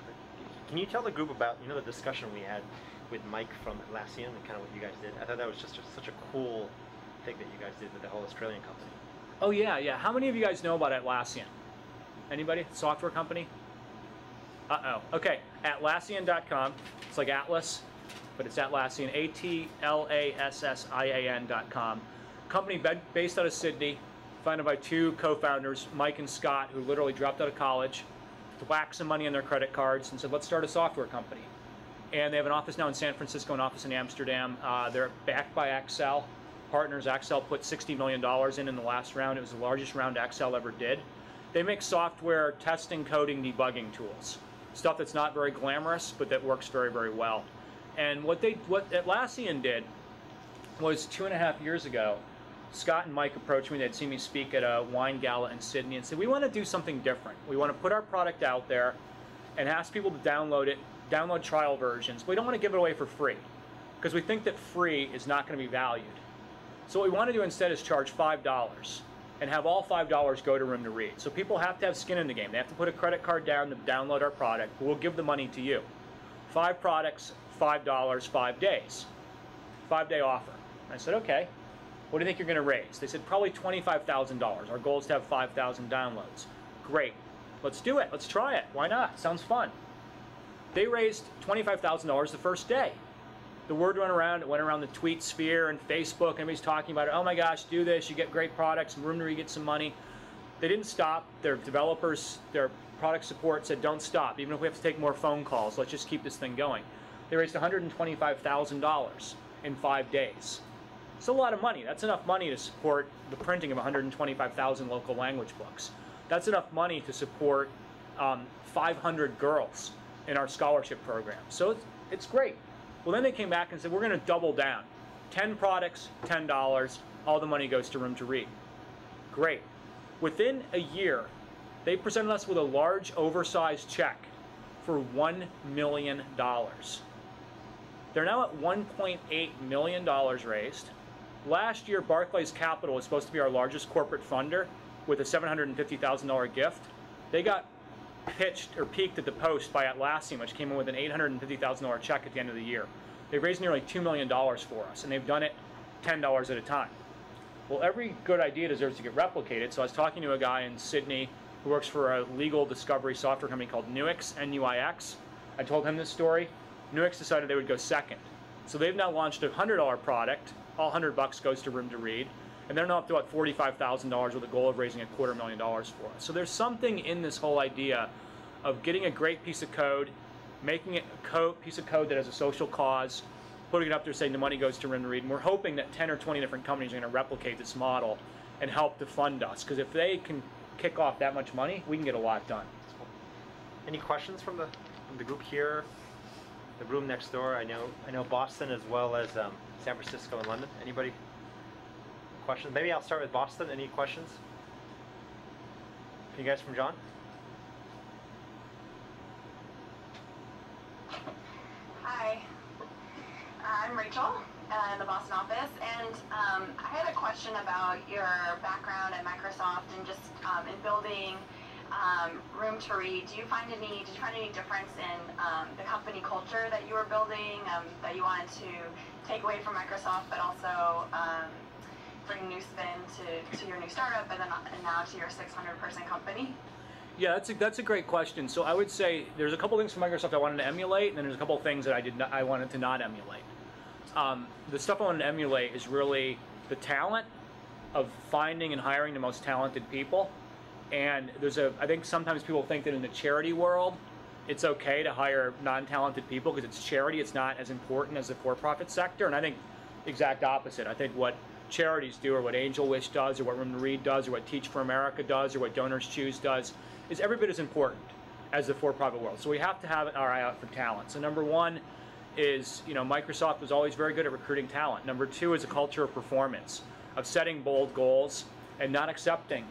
Can you tell the group about you know the discussion we had with Mike from Atlassian and kind of what you guys did? I thought that was just such a cool thing that you guys did with the whole Australian company. Oh yeah, yeah. How many of you guys know about Atlassian? Anybody? Software company? Uh-oh. Okay, Atlassian.com. It's like Atlas, but it's Atlassian. A-T-L-A-S-S-I-A-N.com. Company based out of Sydney, founded by two co-founders, Mike and Scott, who literally dropped out of college, whacked some money on their credit cards, and said, let's start a software company. And they have an office now in San Francisco, an office in Amsterdam. Uh, they're backed by Accel. Partners, Accel put $60 million in in the last round. It was the largest round Accel ever did. They make software testing, coding, debugging tools stuff that's not very glamorous, but that works very, very well. And what they, what Atlassian did was two and a half years ago, Scott and Mike approached me. They'd seen me speak at a wine gala in Sydney and said, we want to do something different. We want to put our product out there and ask people to download it, download trial versions. We don't want to give it away for free because we think that free is not going to be valued. So what we want to do instead is charge $5 and have all $5 go to Room to Read. So people have to have skin in the game. They have to put a credit card down to download our product. We'll give the money to you. Five products, $5, five days. Five day offer. I said, okay. What do you think you're going to raise? They said, probably $25,000. Our goal is to have 5,000 downloads. Great. Let's do it. Let's try it. Why not? Sounds fun. They raised $25,000 the first day. The word went around. It went around the tweet sphere and Facebook. Everybody's talking about it. Oh my gosh, do this. You get great products. Room to get some money. They didn't stop. Their developers, their product support said, don't stop. Even if we have to take more phone calls, let's just keep this thing going. They raised $125,000 in five days. It's a lot of money. That's enough money to support the printing of 125,000 local language books. That's enough money to support um, 500 girls in our scholarship program. So it's, it's great. Well, then they came back and said, we're going to double down. 10 products, $10, all the money goes to Room to Read. Great. Within a year, they presented us with a large, oversized check for $1 million. They're now at $1.8 million raised. Last year, Barclays Capital was supposed to be our largest corporate funder with a $750,000 gift. They got pitched or peaked at the post by Atlassian, which came in with an $850,000 check at the end of the year. They've raised nearly $2 million for us, and they've done it $10 at a time. Well, every good idea deserves to get replicated, so I was talking to a guy in Sydney who works for a legal discovery software company called Nuix, N-U-I-X. I told him this story. Nuix decided they would go second. So they've now launched a $100 product. All 100 bucks goes to Room to Read. And they're now up to about $45,000 with a goal of raising a quarter million dollars for us. So there's something in this whole idea of getting a great piece of code, making it a code, piece of code that has a social cause, putting it up there saying the money goes to to Read. And we're hoping that 10 or 20 different companies are going to replicate this model and help to fund us. Because if they can kick off that much money, we can get a lot done. Any questions from the from the group here? The room next door. I know I know Boston as well as um, San Francisco and London. Anybody? Questions? Maybe I'll start with Boston. Any questions? You guys from John? Hi, I'm Rachel uh, in the Boston office, and um, I had a question about your background at Microsoft and just um, in building um, Room to Read. Do you find any? Did you find any difference in um, the company culture that you were building um, that you wanted to take away from Microsoft, but also um, bring new spin to, to your new startup, and then and now to your 600 person company? Yeah, that's a, that's a great question. So I would say there's a couple things from Microsoft I wanted to emulate, and then there's a couple things that I did not, I wanted to not emulate. Um, the stuff I wanted to emulate is really the talent of finding and hiring the most talented people. And there's a, I think sometimes people think that in the charity world, it's okay to hire non-talented people because it's charity. It's not as important as the for-profit sector. And I think exact opposite. I think what charities do, or what Angel Wish does, or what Room to Read does, or what Teach for America does, or what Donors Choose does, is every bit as important as the for-profit world. So we have to have our eye out for talent. So number one is, you know, Microsoft was always very good at recruiting talent. Number two is a culture of performance, of setting bold goals and not accepting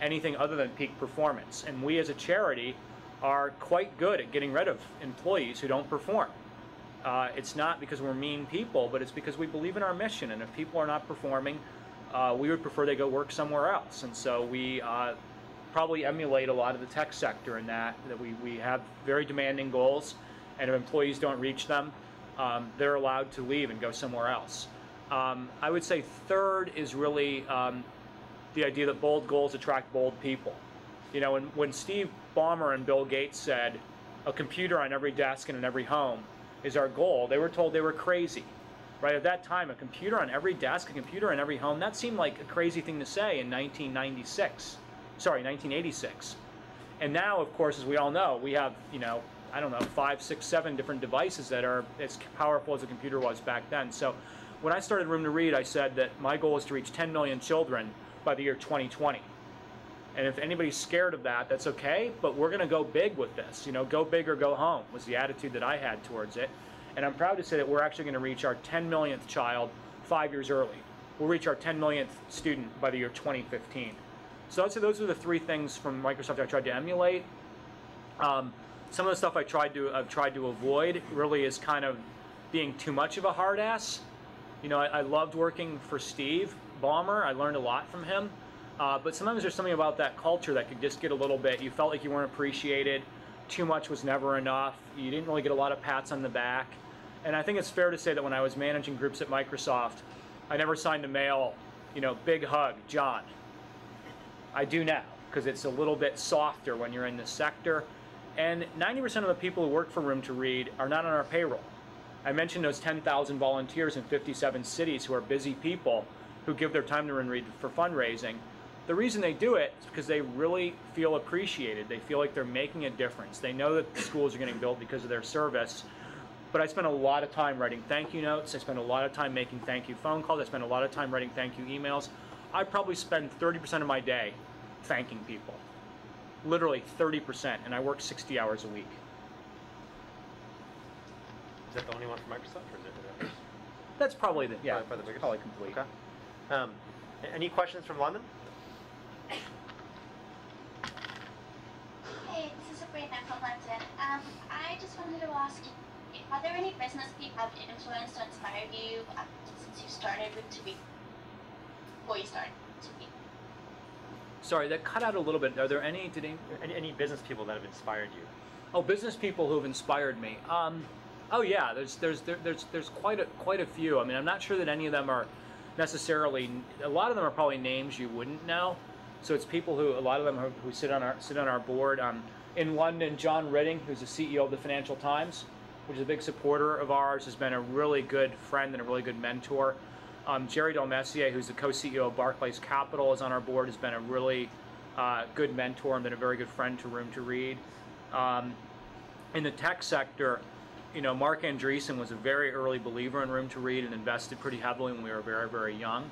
anything other than peak performance. And we as a charity are quite good at getting rid of employees who don't perform. Uh, it's not because we're mean people, but it's because we believe in our mission. And if people are not performing, uh, we would prefer they go work somewhere else. And so we uh, probably emulate a lot of the tech sector in that that we, we have very demanding goals, and if employees don't reach them, um, they're allowed to leave and go somewhere else. Um, I would say third is really um, the idea that bold goals attract bold people. You know, when, when Steve Ballmer and Bill Gates said a computer on every desk and in every home is our goal, they were told they were crazy. Right at that time, a computer on every desk, a computer in every home, that seemed like a crazy thing to say in 1996 sorry, 1986. And now, of course, as we all know, we have, you know, I don't know, five, six, seven different devices that are as powerful as a computer was back then. So when I started Room to Read, I said that my goal is to reach 10 million children by the year 2020. And if anybody's scared of that, that's okay, but we're going to go big with this. You know, go big or go home was the attitude that I had towards it. And I'm proud to say that we're actually going to reach our 10 millionth child five years early. We'll reach our 10 millionth student by the year 2015. So I'd say those are the three things from Microsoft I tried to emulate. Um, some of the stuff I tried to I've tried to avoid really is kind of being too much of a hard ass. You know, I, I loved working for Steve Ballmer. I learned a lot from him. Uh, but sometimes there's something about that culture that could just get a little bit. You felt like you weren't appreciated. Too much was never enough. You didn't really get a lot of pats on the back. And I think it's fair to say that when I was managing groups at Microsoft, I never signed a mail, you know, big hug, John. I do now because it's a little bit softer when you're in this sector. And 90% of the people who work for Room to Read are not on our payroll. I mentioned those 10,000 volunteers in 57 cities who are busy people who give their time to Room to Read for fundraising. The reason they do it is because they really feel appreciated. They feel like they're making a difference. They know that the schools are getting built because of their service. But I spend a lot of time writing thank you notes. I spend a lot of time making thank you phone calls. I spend a lot of time writing thank you emails. I probably spend 30% of my day thanking people. Literally 30%. And I work 60 hours a week. Is that the only one for Microsoft, or is others? That's probably the, yeah, Probably- probably the biggest. probably complete. Okay. Um, any questions from London? Hey, this is Sabrina from London. Um, I just wanted to ask, are there any business people have influenced or inspired you uh, since you started with Tubi? Before you started Tubi? Sorry, that cut out a little bit. Are there any, did any, Any, any business people that have inspired you? Oh, business people who have inspired me. Um, oh yeah, there's there's there, there's there's quite a quite a few. I mean, I'm not sure that any of them are necessarily. A lot of them are probably names you wouldn't know. So it's people who a lot of them who, who sit on our sit on our board. Um, in London, John Ridding, who's the CEO of the Financial Times, which is a big supporter of ours, has been a really good friend and a really good mentor. Um, Jerry Del Missier, who's the co-CEO of Barclays Capital, is on our board. Has been a really uh, good mentor and been a very good friend to Room to Read. Um, in the tech sector, you know, Marc Andreessen was a very early believer in Room to Read and invested pretty heavily when we were very, very young.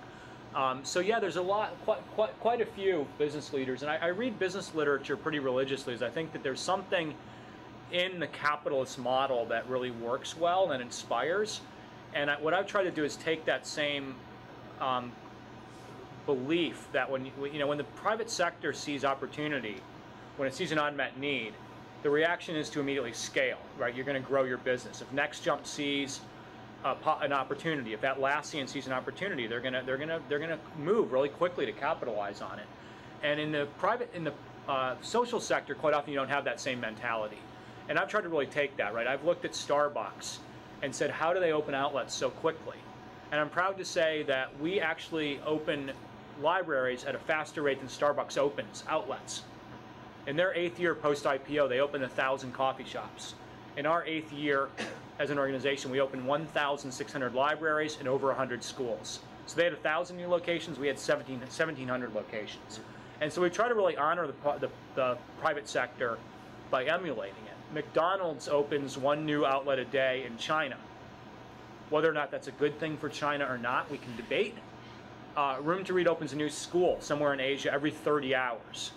Um, so yeah, there's a lot, quite, quite, quite a few business leaders, and I, I read business literature pretty religiously. As I think that there's something in the capitalist model that really works well and inspires. And I, what I've tried to do is take that same um, belief that when you know when the private sector sees opportunity, when it sees an unmet need, the reaction is to immediately scale. Right, you're going to grow your business. If Next Jump sees a, po- an opportunity, if that last Atlassian sees an opportunity, they're gonna they're gonna they're gonna move really quickly to capitalize on it. And in the private in the uh, social sector, quite often you don't have that same mentality. And I've tried to really take that right. I've looked at Starbucks and said, how do they open outlets so quickly? And I'm proud to say that we actually open libraries at a faster rate than Starbucks opens outlets. In their eighth year post IPO, they opened a thousand coffee shops. In our eighth year as an organization, we opened 1,600 libraries and over 100 schools. So they had 1,000 new locations, we had 17, 1,700 locations. And so we try to really honor the, the, the private sector by emulating it. McDonald's opens one new outlet a day in China. Whether or not that's a good thing for China or not, we can debate. Uh, Room to Read opens a new school somewhere in Asia every 30 hours.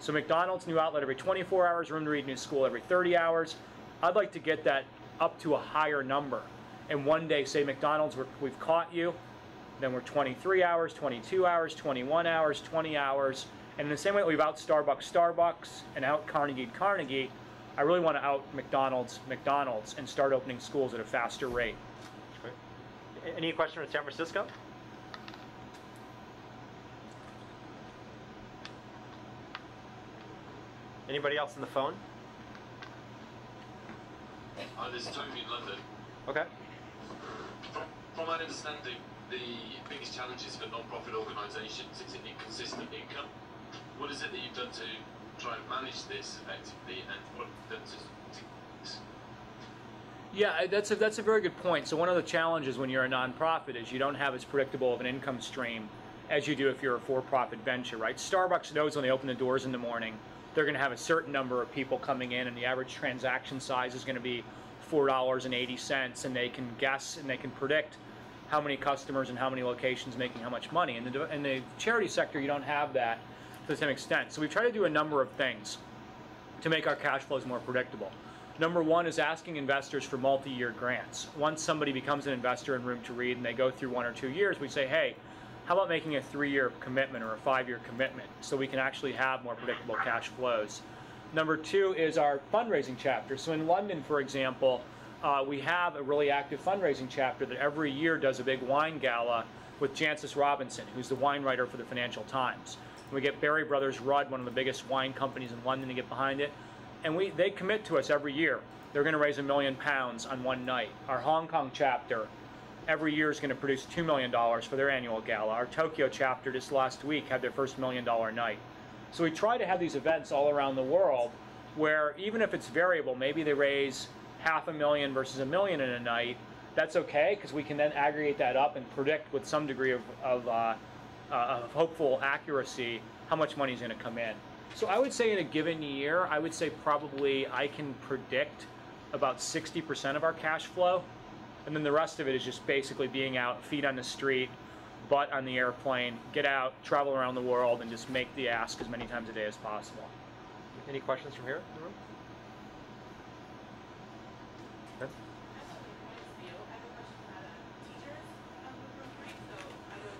So McDonald's new outlet every 24 hours, Room to Read new school every 30 hours. I'd like to get that up to a higher number. And one day say McDonald's, we're, we've caught you. Then we're 23 hours, 22 hours, 21 hours, 20 hours. And in the same way we've out Starbucks Starbucks and out Carnegie Carnegie, I really want to out McDonald's McDonald's and start opening schools at a faster rate. Any question from San Francisco? Anybody else on the phone? Uh, this is Toby in London. Okay. From, from my understanding, the biggest challenges for non-profit organisations is an inconsistent income. What is it that you've done to try and manage this effectively, and what have you done to, to Yeah, that's a, that's a very good point. So one of the challenges when you're a nonprofit is you don't have as predictable of an income stream as you do if you're a for-profit venture, right? Starbucks knows when they open the doors in the morning, they're going to have a certain number of people coming in, and the average transaction size is going to be four dollars and they can guess and they can predict how many customers and how many locations making how much money. In the in the charity sector, you don't have that to the same extent. So we try to do a number of things to make our cash flows more predictable. Number one is asking investors for multi-year grants. Once somebody becomes an investor in Room to Read and they go through one or two years, we say, hey, how about making a three-year commitment or a five-year commitment so we can actually have more predictable cash flows? Number two is our fundraising chapter. So in London, for example, uh, we have a really active fundraising chapter that every year does a big wine gala with Jancis Robinson, who's the wine writer for the Financial Times. We get Berry Brothers Rudd, one of the biggest wine companies in London, to get behind it. And we, they commit to us every year. They're going to raise a million pounds on one night. Our Hong Kong chapter every year is going to produce $2 million for their annual gala. Our Tokyo chapter just last week had their first million dollar night. So we try to have these events all around the world where even if it's variable, maybe they raise half a million versus a million in a night, that's okay because we can then aggregate that up and predict with some degree of, of, uh, uh, of hopeful accuracy how much money is going to come in. So I would say in a given year, I would say probably I can predict about 60% of our cash flow. And then the rest of it is just basically being out, feet on the street, butt on the airplane, get out, travel around the world, and just make the ask as many times a day as possible. Any questions from here in the room? Okay.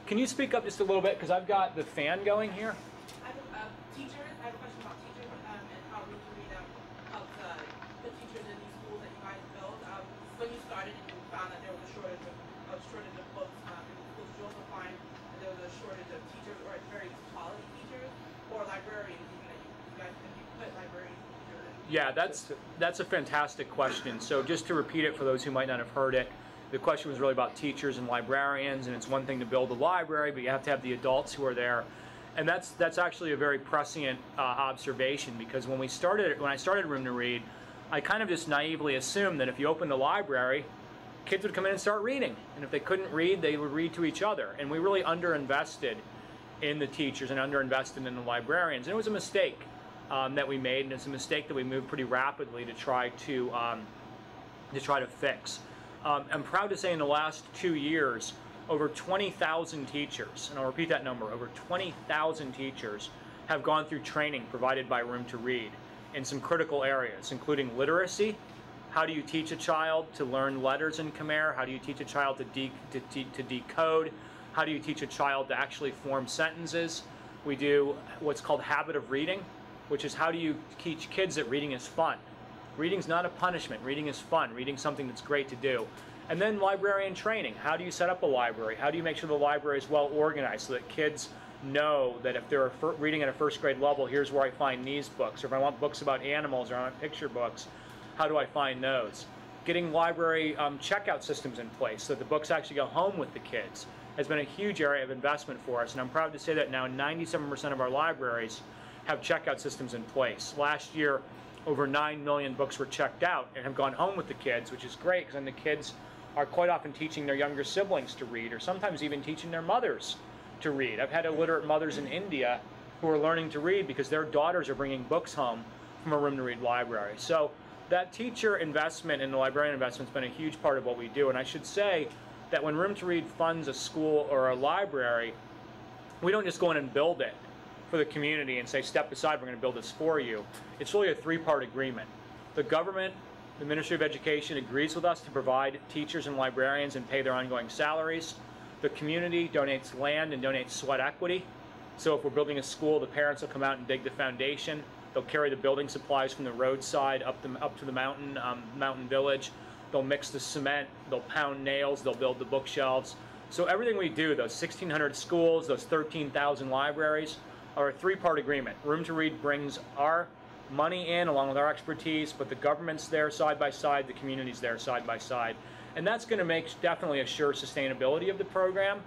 Can you speak up just a little bit? Because I've got the fan going here. I have a, uh, teachers. I have a question about teachers um, and how we can read um, helps uh, the teachers in these schools that you guys build. Um, when you started and you found that there was a shortage of, a shortage of books um, in the schools, did you also find that there was a shortage of teachers or very quality teachers or librarians even that you, you guys can you put librarians and teachers in? Yeah, that's that's a fantastic question. So just to repeat it for those who might not have heard it, the question was really about teachers and librarians, and it's one thing to build a library, but you have to have the adults who are there. And that's that's actually a very prescient uh, observation because when we started when I started Room to Read, I kind of just naively assumed that if you opened a library, kids would come in and start reading, and if they couldn't read, they would read to each other. And we really underinvested in the teachers and underinvested in the librarians, and it was a mistake um, that we made, and it's a mistake that we moved pretty rapidly to try to um, to try to fix. Um, I'm proud to say in the last two years, over 20,000 teachers, and I'll repeat that number, over 20,000 teachers have gone through training provided by Room to Read in some critical areas, including literacy. How do you teach a child to learn letters in Khmer? How do you teach a child to, de- to, de- to decode? How do you teach a child to actually form sentences? We do what's called habit of reading, which is how do you teach kids that reading is fun? Reading's not a punishment. Reading is fun. Reading's something that's great to do. And then librarian training. How do you set up a library? How do you make sure the library is well organized so that kids know that if they're reading at a first grade level, here's where I find these books. Or if I want books about animals or I want picture books, how do I find those? Getting library um, checkout systems in place so that the books actually go home with the kids has been a huge area of investment for us. And I'm proud to say that now 97% of our libraries have checkout systems in place. Last year, over 9 million books were checked out and have gone home with the kids, which is great because then the kids are quite often teaching their younger siblings to read or sometimes even teaching their mothers to read. I've had illiterate mothers in India who are learning to read because their daughters are bringing books home from a room to read library. So that teacher investment and the librarian investment has been a huge part of what we do. And I should say that when Room to Read funds a school or a library, we don't just go in and build it for the community and say, step aside, we're going to build this for you. It's really a three part agreement. The government, the Ministry of Education agrees with us to provide teachers and librarians and pay their ongoing salaries. The community donates land and donates sweat equity. So if we're building a school, the parents will come out and dig the foundation. They'll carry the building supplies from the roadside up, the, up to the mountain, um, mountain village. They'll mix the cement, they'll pound nails, they'll build the bookshelves. So everything we do, those 1,600 schools, those 13,000 libraries, are a three-part agreement. Room to Read brings our money in along with our expertise, but the government's there side by side, the community's there side by side. And that's going to make definitely assure sustainability of the program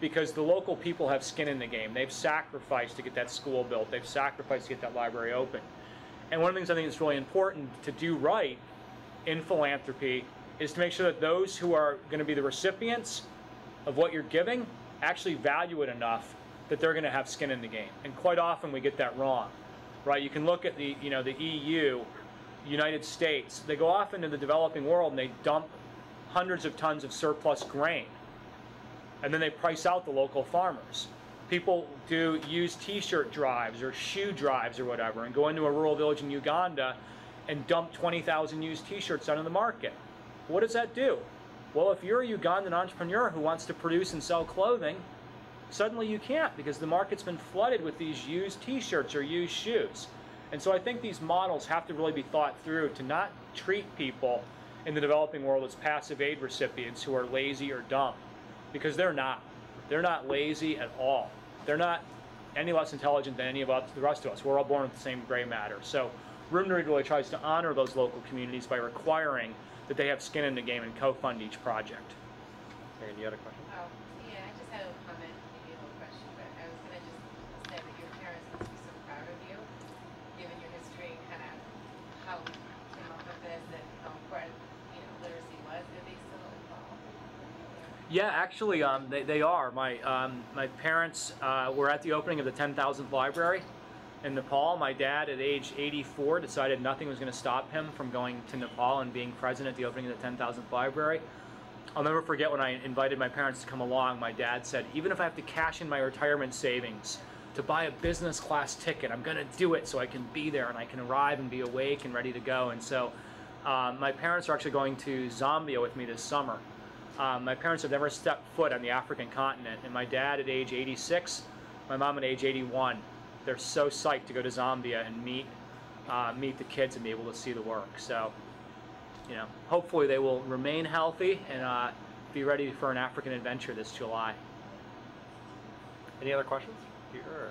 because the local people have skin in the game. They've sacrificed to get that school built. They've sacrificed to get that library open. And one of the things I think is really important to do right in philanthropy is to make sure that those who are going to be the recipients of what you're giving actually value it enough that they're going to have skin in the game. And quite often we get that wrong, right? You can look at the, you know, the EU, United States. They go off into the developing world and they dump hundreds of tons of surplus grain, and then they price out the local farmers. People do use T-shirt drives or shoe drives or whatever, and go into a rural village in Uganda and dump 20,000 used T-shirts out on the market. What does that do? Well, if you're a Ugandan entrepreneur who wants to produce and sell clothing, suddenly you can't because the market's been flooded with these used t-shirts or used shoes. And so I think these models have to really be thought through to not treat people in the developing world as passive aid recipients who are lazy or dumb because they're not. They're not lazy at all. They're not any less intelligent than any of us, the rest of us. We're all born with the same gray matter. So Room to Read really tries to honor those local communities by requiring that they have skin in the game and co-fund each project. And you had a question? Oh, yeah, I just had a comment, maybe a little question, but I was gonna just say that your parents must be so proud of you, given your history and kind of how you came up with this, and how important Yeah, actually, um, they, they are. My um, my parents uh, were at the opening of the 10,000th library in Nepal. My dad, at age 84, decided nothing was going to stop him from going to Nepal and being present at the opening of the 10,000th library. I'll never forget when I invited my parents to come along. My dad said, "Even if I have to cash in my retirement savings to buy a business class ticket, I'm going to do it so I can be there and I can arrive and be awake and ready to go." And so, um, my parents are actually going to Zambia with me this summer. Um, my parents have never stepped foot on the African continent, and my dad at age 86, my mom at age 81, they're so psyched to go to Zambia and meet uh, meet the kids and be able to see the work. So, you know, hopefully they will remain healthy and uh, be ready for an African adventure this July. Any other questions? Here. Or?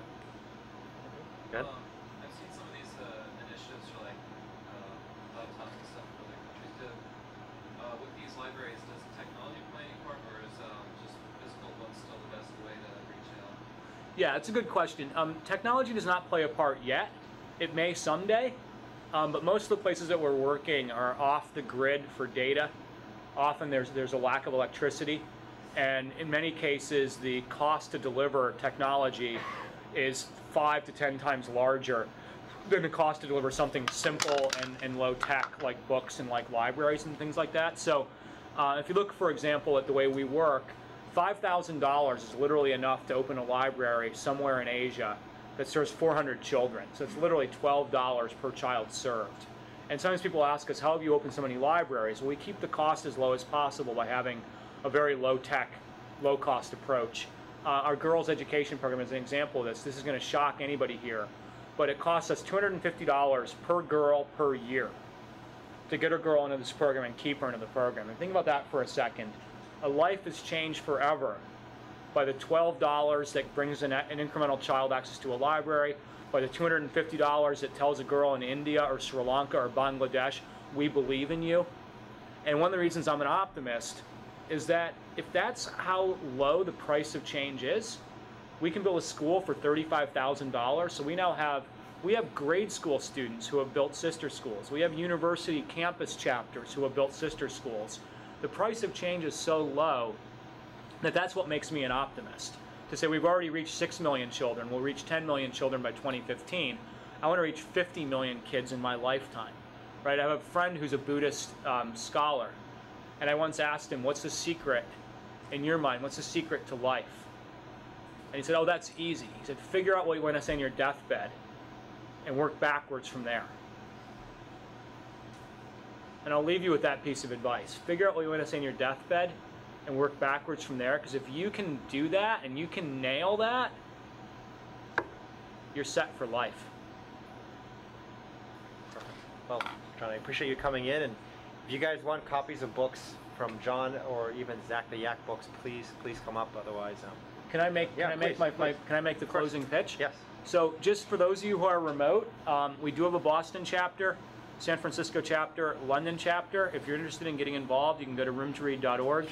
Good. Um, I've seen some of these uh, initiatives for like uh, laptops and stuff for other countries. Do, uh, with these libraries, does technology play any part, or is um, just physical books still the best way to reach out? Yeah, it's a good question. Um, technology does not play a part yet. It may someday, um, but most of the places that we're working are off the grid for data. Often there's there's a lack of electricity, and in many cases the cost to deliver technology is five to ten times larger than the cost to deliver something simple and, and low tech like books and like libraries and things like that. So uh, if you look, for example, at the way we work, $5,000 is literally enough to open a library somewhere in Asia that serves 400 children. So it's literally $12 per child served. And sometimes people ask us, how have you opened so many libraries? Well, we keep the cost as low as possible by having a very low tech, low cost approach. Uh, our girls' education program is an example of this. This is going to shock anybody here, but it costs us $250 per girl per year to get a girl into this program and keep her into the program. And think about that for a second. A life is changed forever by the $12 that brings an, an incremental child access to a library, by the $250 that tells a girl in India or Sri Lanka or Bangladesh, we believe in you. And one of the reasons I'm an optimist is that if that's how low the price of change is, we can build a school for $35,000. So we now have we have grade school students who have built sister schools. We have university campus chapters who have built sister schools. The price of change is so low that that's what makes me an optimist. To say we've already reached 6 million children, we'll reach 10 million children by 2015. I want to reach 50 million kids in my lifetime. Right? I have a friend who's a Buddhist um, scholar, and I once asked him, "What's the secret in your mind? What's the secret to life?" And he said, "Oh, that's easy." He said, "Figure out what you want to say on your deathbed, and work backwards from there." And I'll leave you with that piece of advice. Figure out what you want to say on your deathbed, and work backwards from there. Because if you can do that and you can nail that, you're set for life. Well, John, I appreciate you coming in. And if you guys want copies of books from John or even Zach the Yak books, please, please come up. Otherwise, um, Can I make? Yeah, can I make my, my? Can I make the closing pitch? yes. So, just for those of you who are remote, um, we do have a Boston chapter, San Francisco chapter, London chapter. If you're interested in getting involved, you can go to roomtoread.org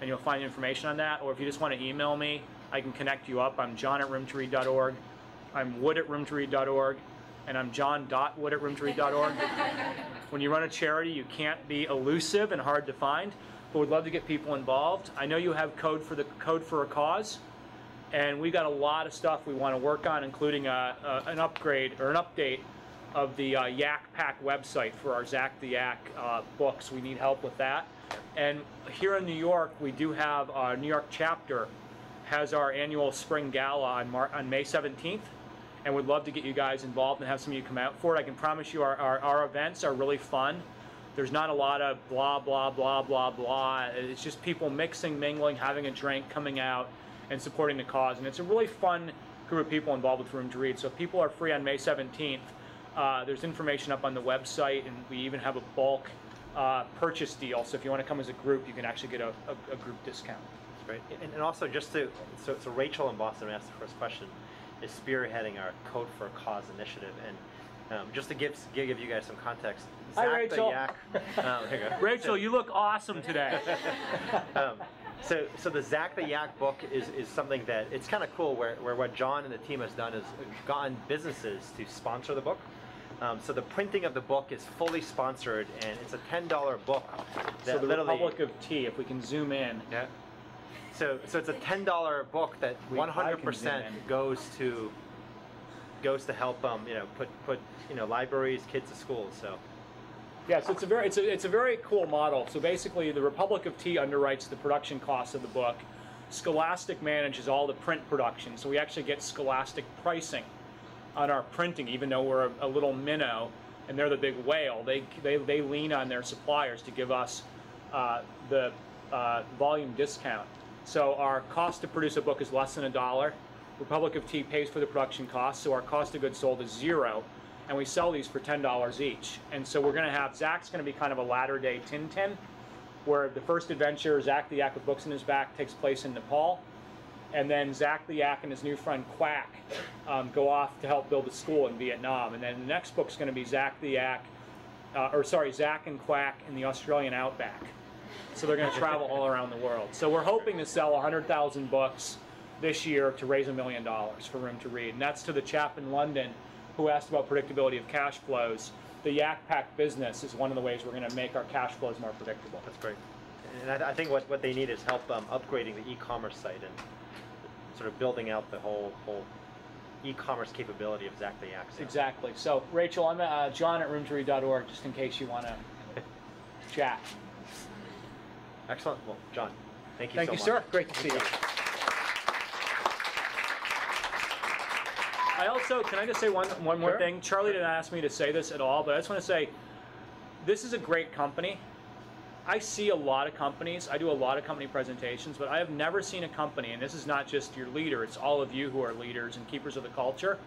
and you'll find information on that. Or if you just want to email me, I can connect you up. I'm john at roomtoread.org. I'm wood at roomtoread.org. And I'm john.wood at roomtoread.org. when you run a charity, you can't be elusive and hard to find, but we'd love to get people involved. I know you have code for the code for a cause and we've got a lot of stuff we want to work on, including a, a, an upgrade or an update of the uh, Yak Pack website for our Zach the Yak uh, books. We need help with that. And here in New York, we do have our New York chapter has our annual spring gala on, Mar- on May 17th, and we'd love to get you guys involved and have some of you come out for it. I can promise you our, our, our events are really fun. There's not a lot of blah, blah, blah, blah, blah. It's just people mixing, mingling, having a drink, coming out, and supporting the cause. And it's a really fun group of people involved with Room to Read. So if people are free on May 17th, uh, there's information up on the website, and we even have a bulk uh, purchase deal. So if you want to come as a group, you can actually get a, a, a group discount. Right. And, and also, just to so, so Rachel in Boston asked the first question, is spearheading our Code for a Cause initiative, and um, just to give give you guys some context. Hi, Rachel. The Yak, um, there you. Rachel, you look awesome today. um, so, so the Zach the Yak book is, is something that it's kind of cool. Where, where what John and the team has done is gotten businesses to sponsor the book. Um, so the printing of the book is fully sponsored, and it's a ten dollar book. That so the Republic of Tea, if we can zoom in, yeah, So, so it's a ten dollar book that one hundred percent goes to goes to help um you know put put you know libraries kids to schools. So Yeah, so it's a very it's a it's a very cool model. So basically, the Republic of Tea underwrites the production costs of the book. Scholastic manages all the print production, so we actually get Scholastic pricing on our printing, even though we're a, a little minnow and they're the big whale. They they, they lean on their suppliers to give us uh, the uh, volume discount. So our cost to produce a book is less than a dollar. Republic of Tea pays for the production costs, so our cost of goods sold is zero, and we sell these for ten dollars each. And so we're going to have Zach's going to be kind of a latter day Tintin, where the first adventure, Zach the Yak with books in his back, takes place in Nepal, and then Zak the Yak and his new friend Quack um, go off to help build a school in Vietnam. And then the next book's going to be Zak the Yak, uh, or sorry, Zak and Quack in the Australian outback. So they're going to travel all around the world. So we're hoping to sell 100,000 books this year to raise a million dollars for Room to Read. And that's to the chap in London who asked about predictability of cash flows. The Yak Pack business is one of the ways we're going to make our cash flows more predictable. that's great. And I, I think what, what they need is help um, upgrading the e-commerce site and sort of building out the whole whole e-commerce capability of Zak the Yak. So. Exactly. So, Rachel, I'm uh, John at roomtoread.org, just in case you want to chat. Excellent. Well, John, thank you Thank so you, much. sir. Great to see you. I also, can I just say one, one more Sure. thing? Charlie didn't ask me to say this at all, but I just want to say this is a great company. I see a lot of companies, I do a lot of company presentations, but I have never seen a company, and this is not just your leader, it's all of you who are leaders and keepers of the culture,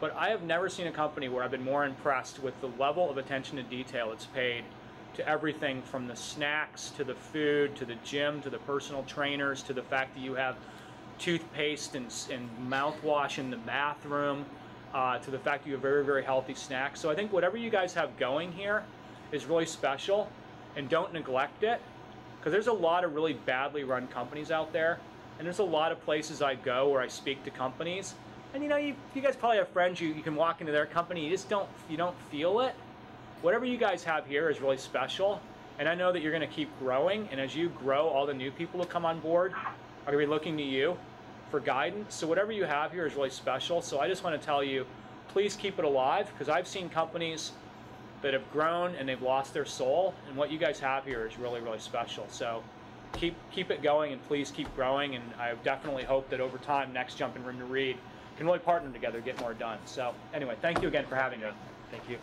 but I have never seen a company where I've been more impressed with the level of attention to detail it's paid to everything from the snacks to the food to the gym to the personal trainers to the fact that you have toothpaste and, and mouthwash in the bathroom uh, to the fact that you have very, very healthy snacks. So I think whatever you guys have going here is really special and don't neglect it because there's a lot of really badly run companies out there and there's a lot of places I go where I speak to companies. And you know you, you guys probably have friends you, you can walk into their company you just don't you don't feel it. Whatever you guys have here is really special and I know that you're going to keep growing and as you grow all the new people who come on board are going to be looking to you for guidance. So whatever you have here is really special. So I just want to tell you please keep it alive because I've seen companies that have grown and they've lost their soul. And what you guys have here is really really special. So keep keep it going and please keep growing. And I definitely hope that over time Next Jump in Room to Read can really partner together get more done. So anyway thank you again for having me. Thank you.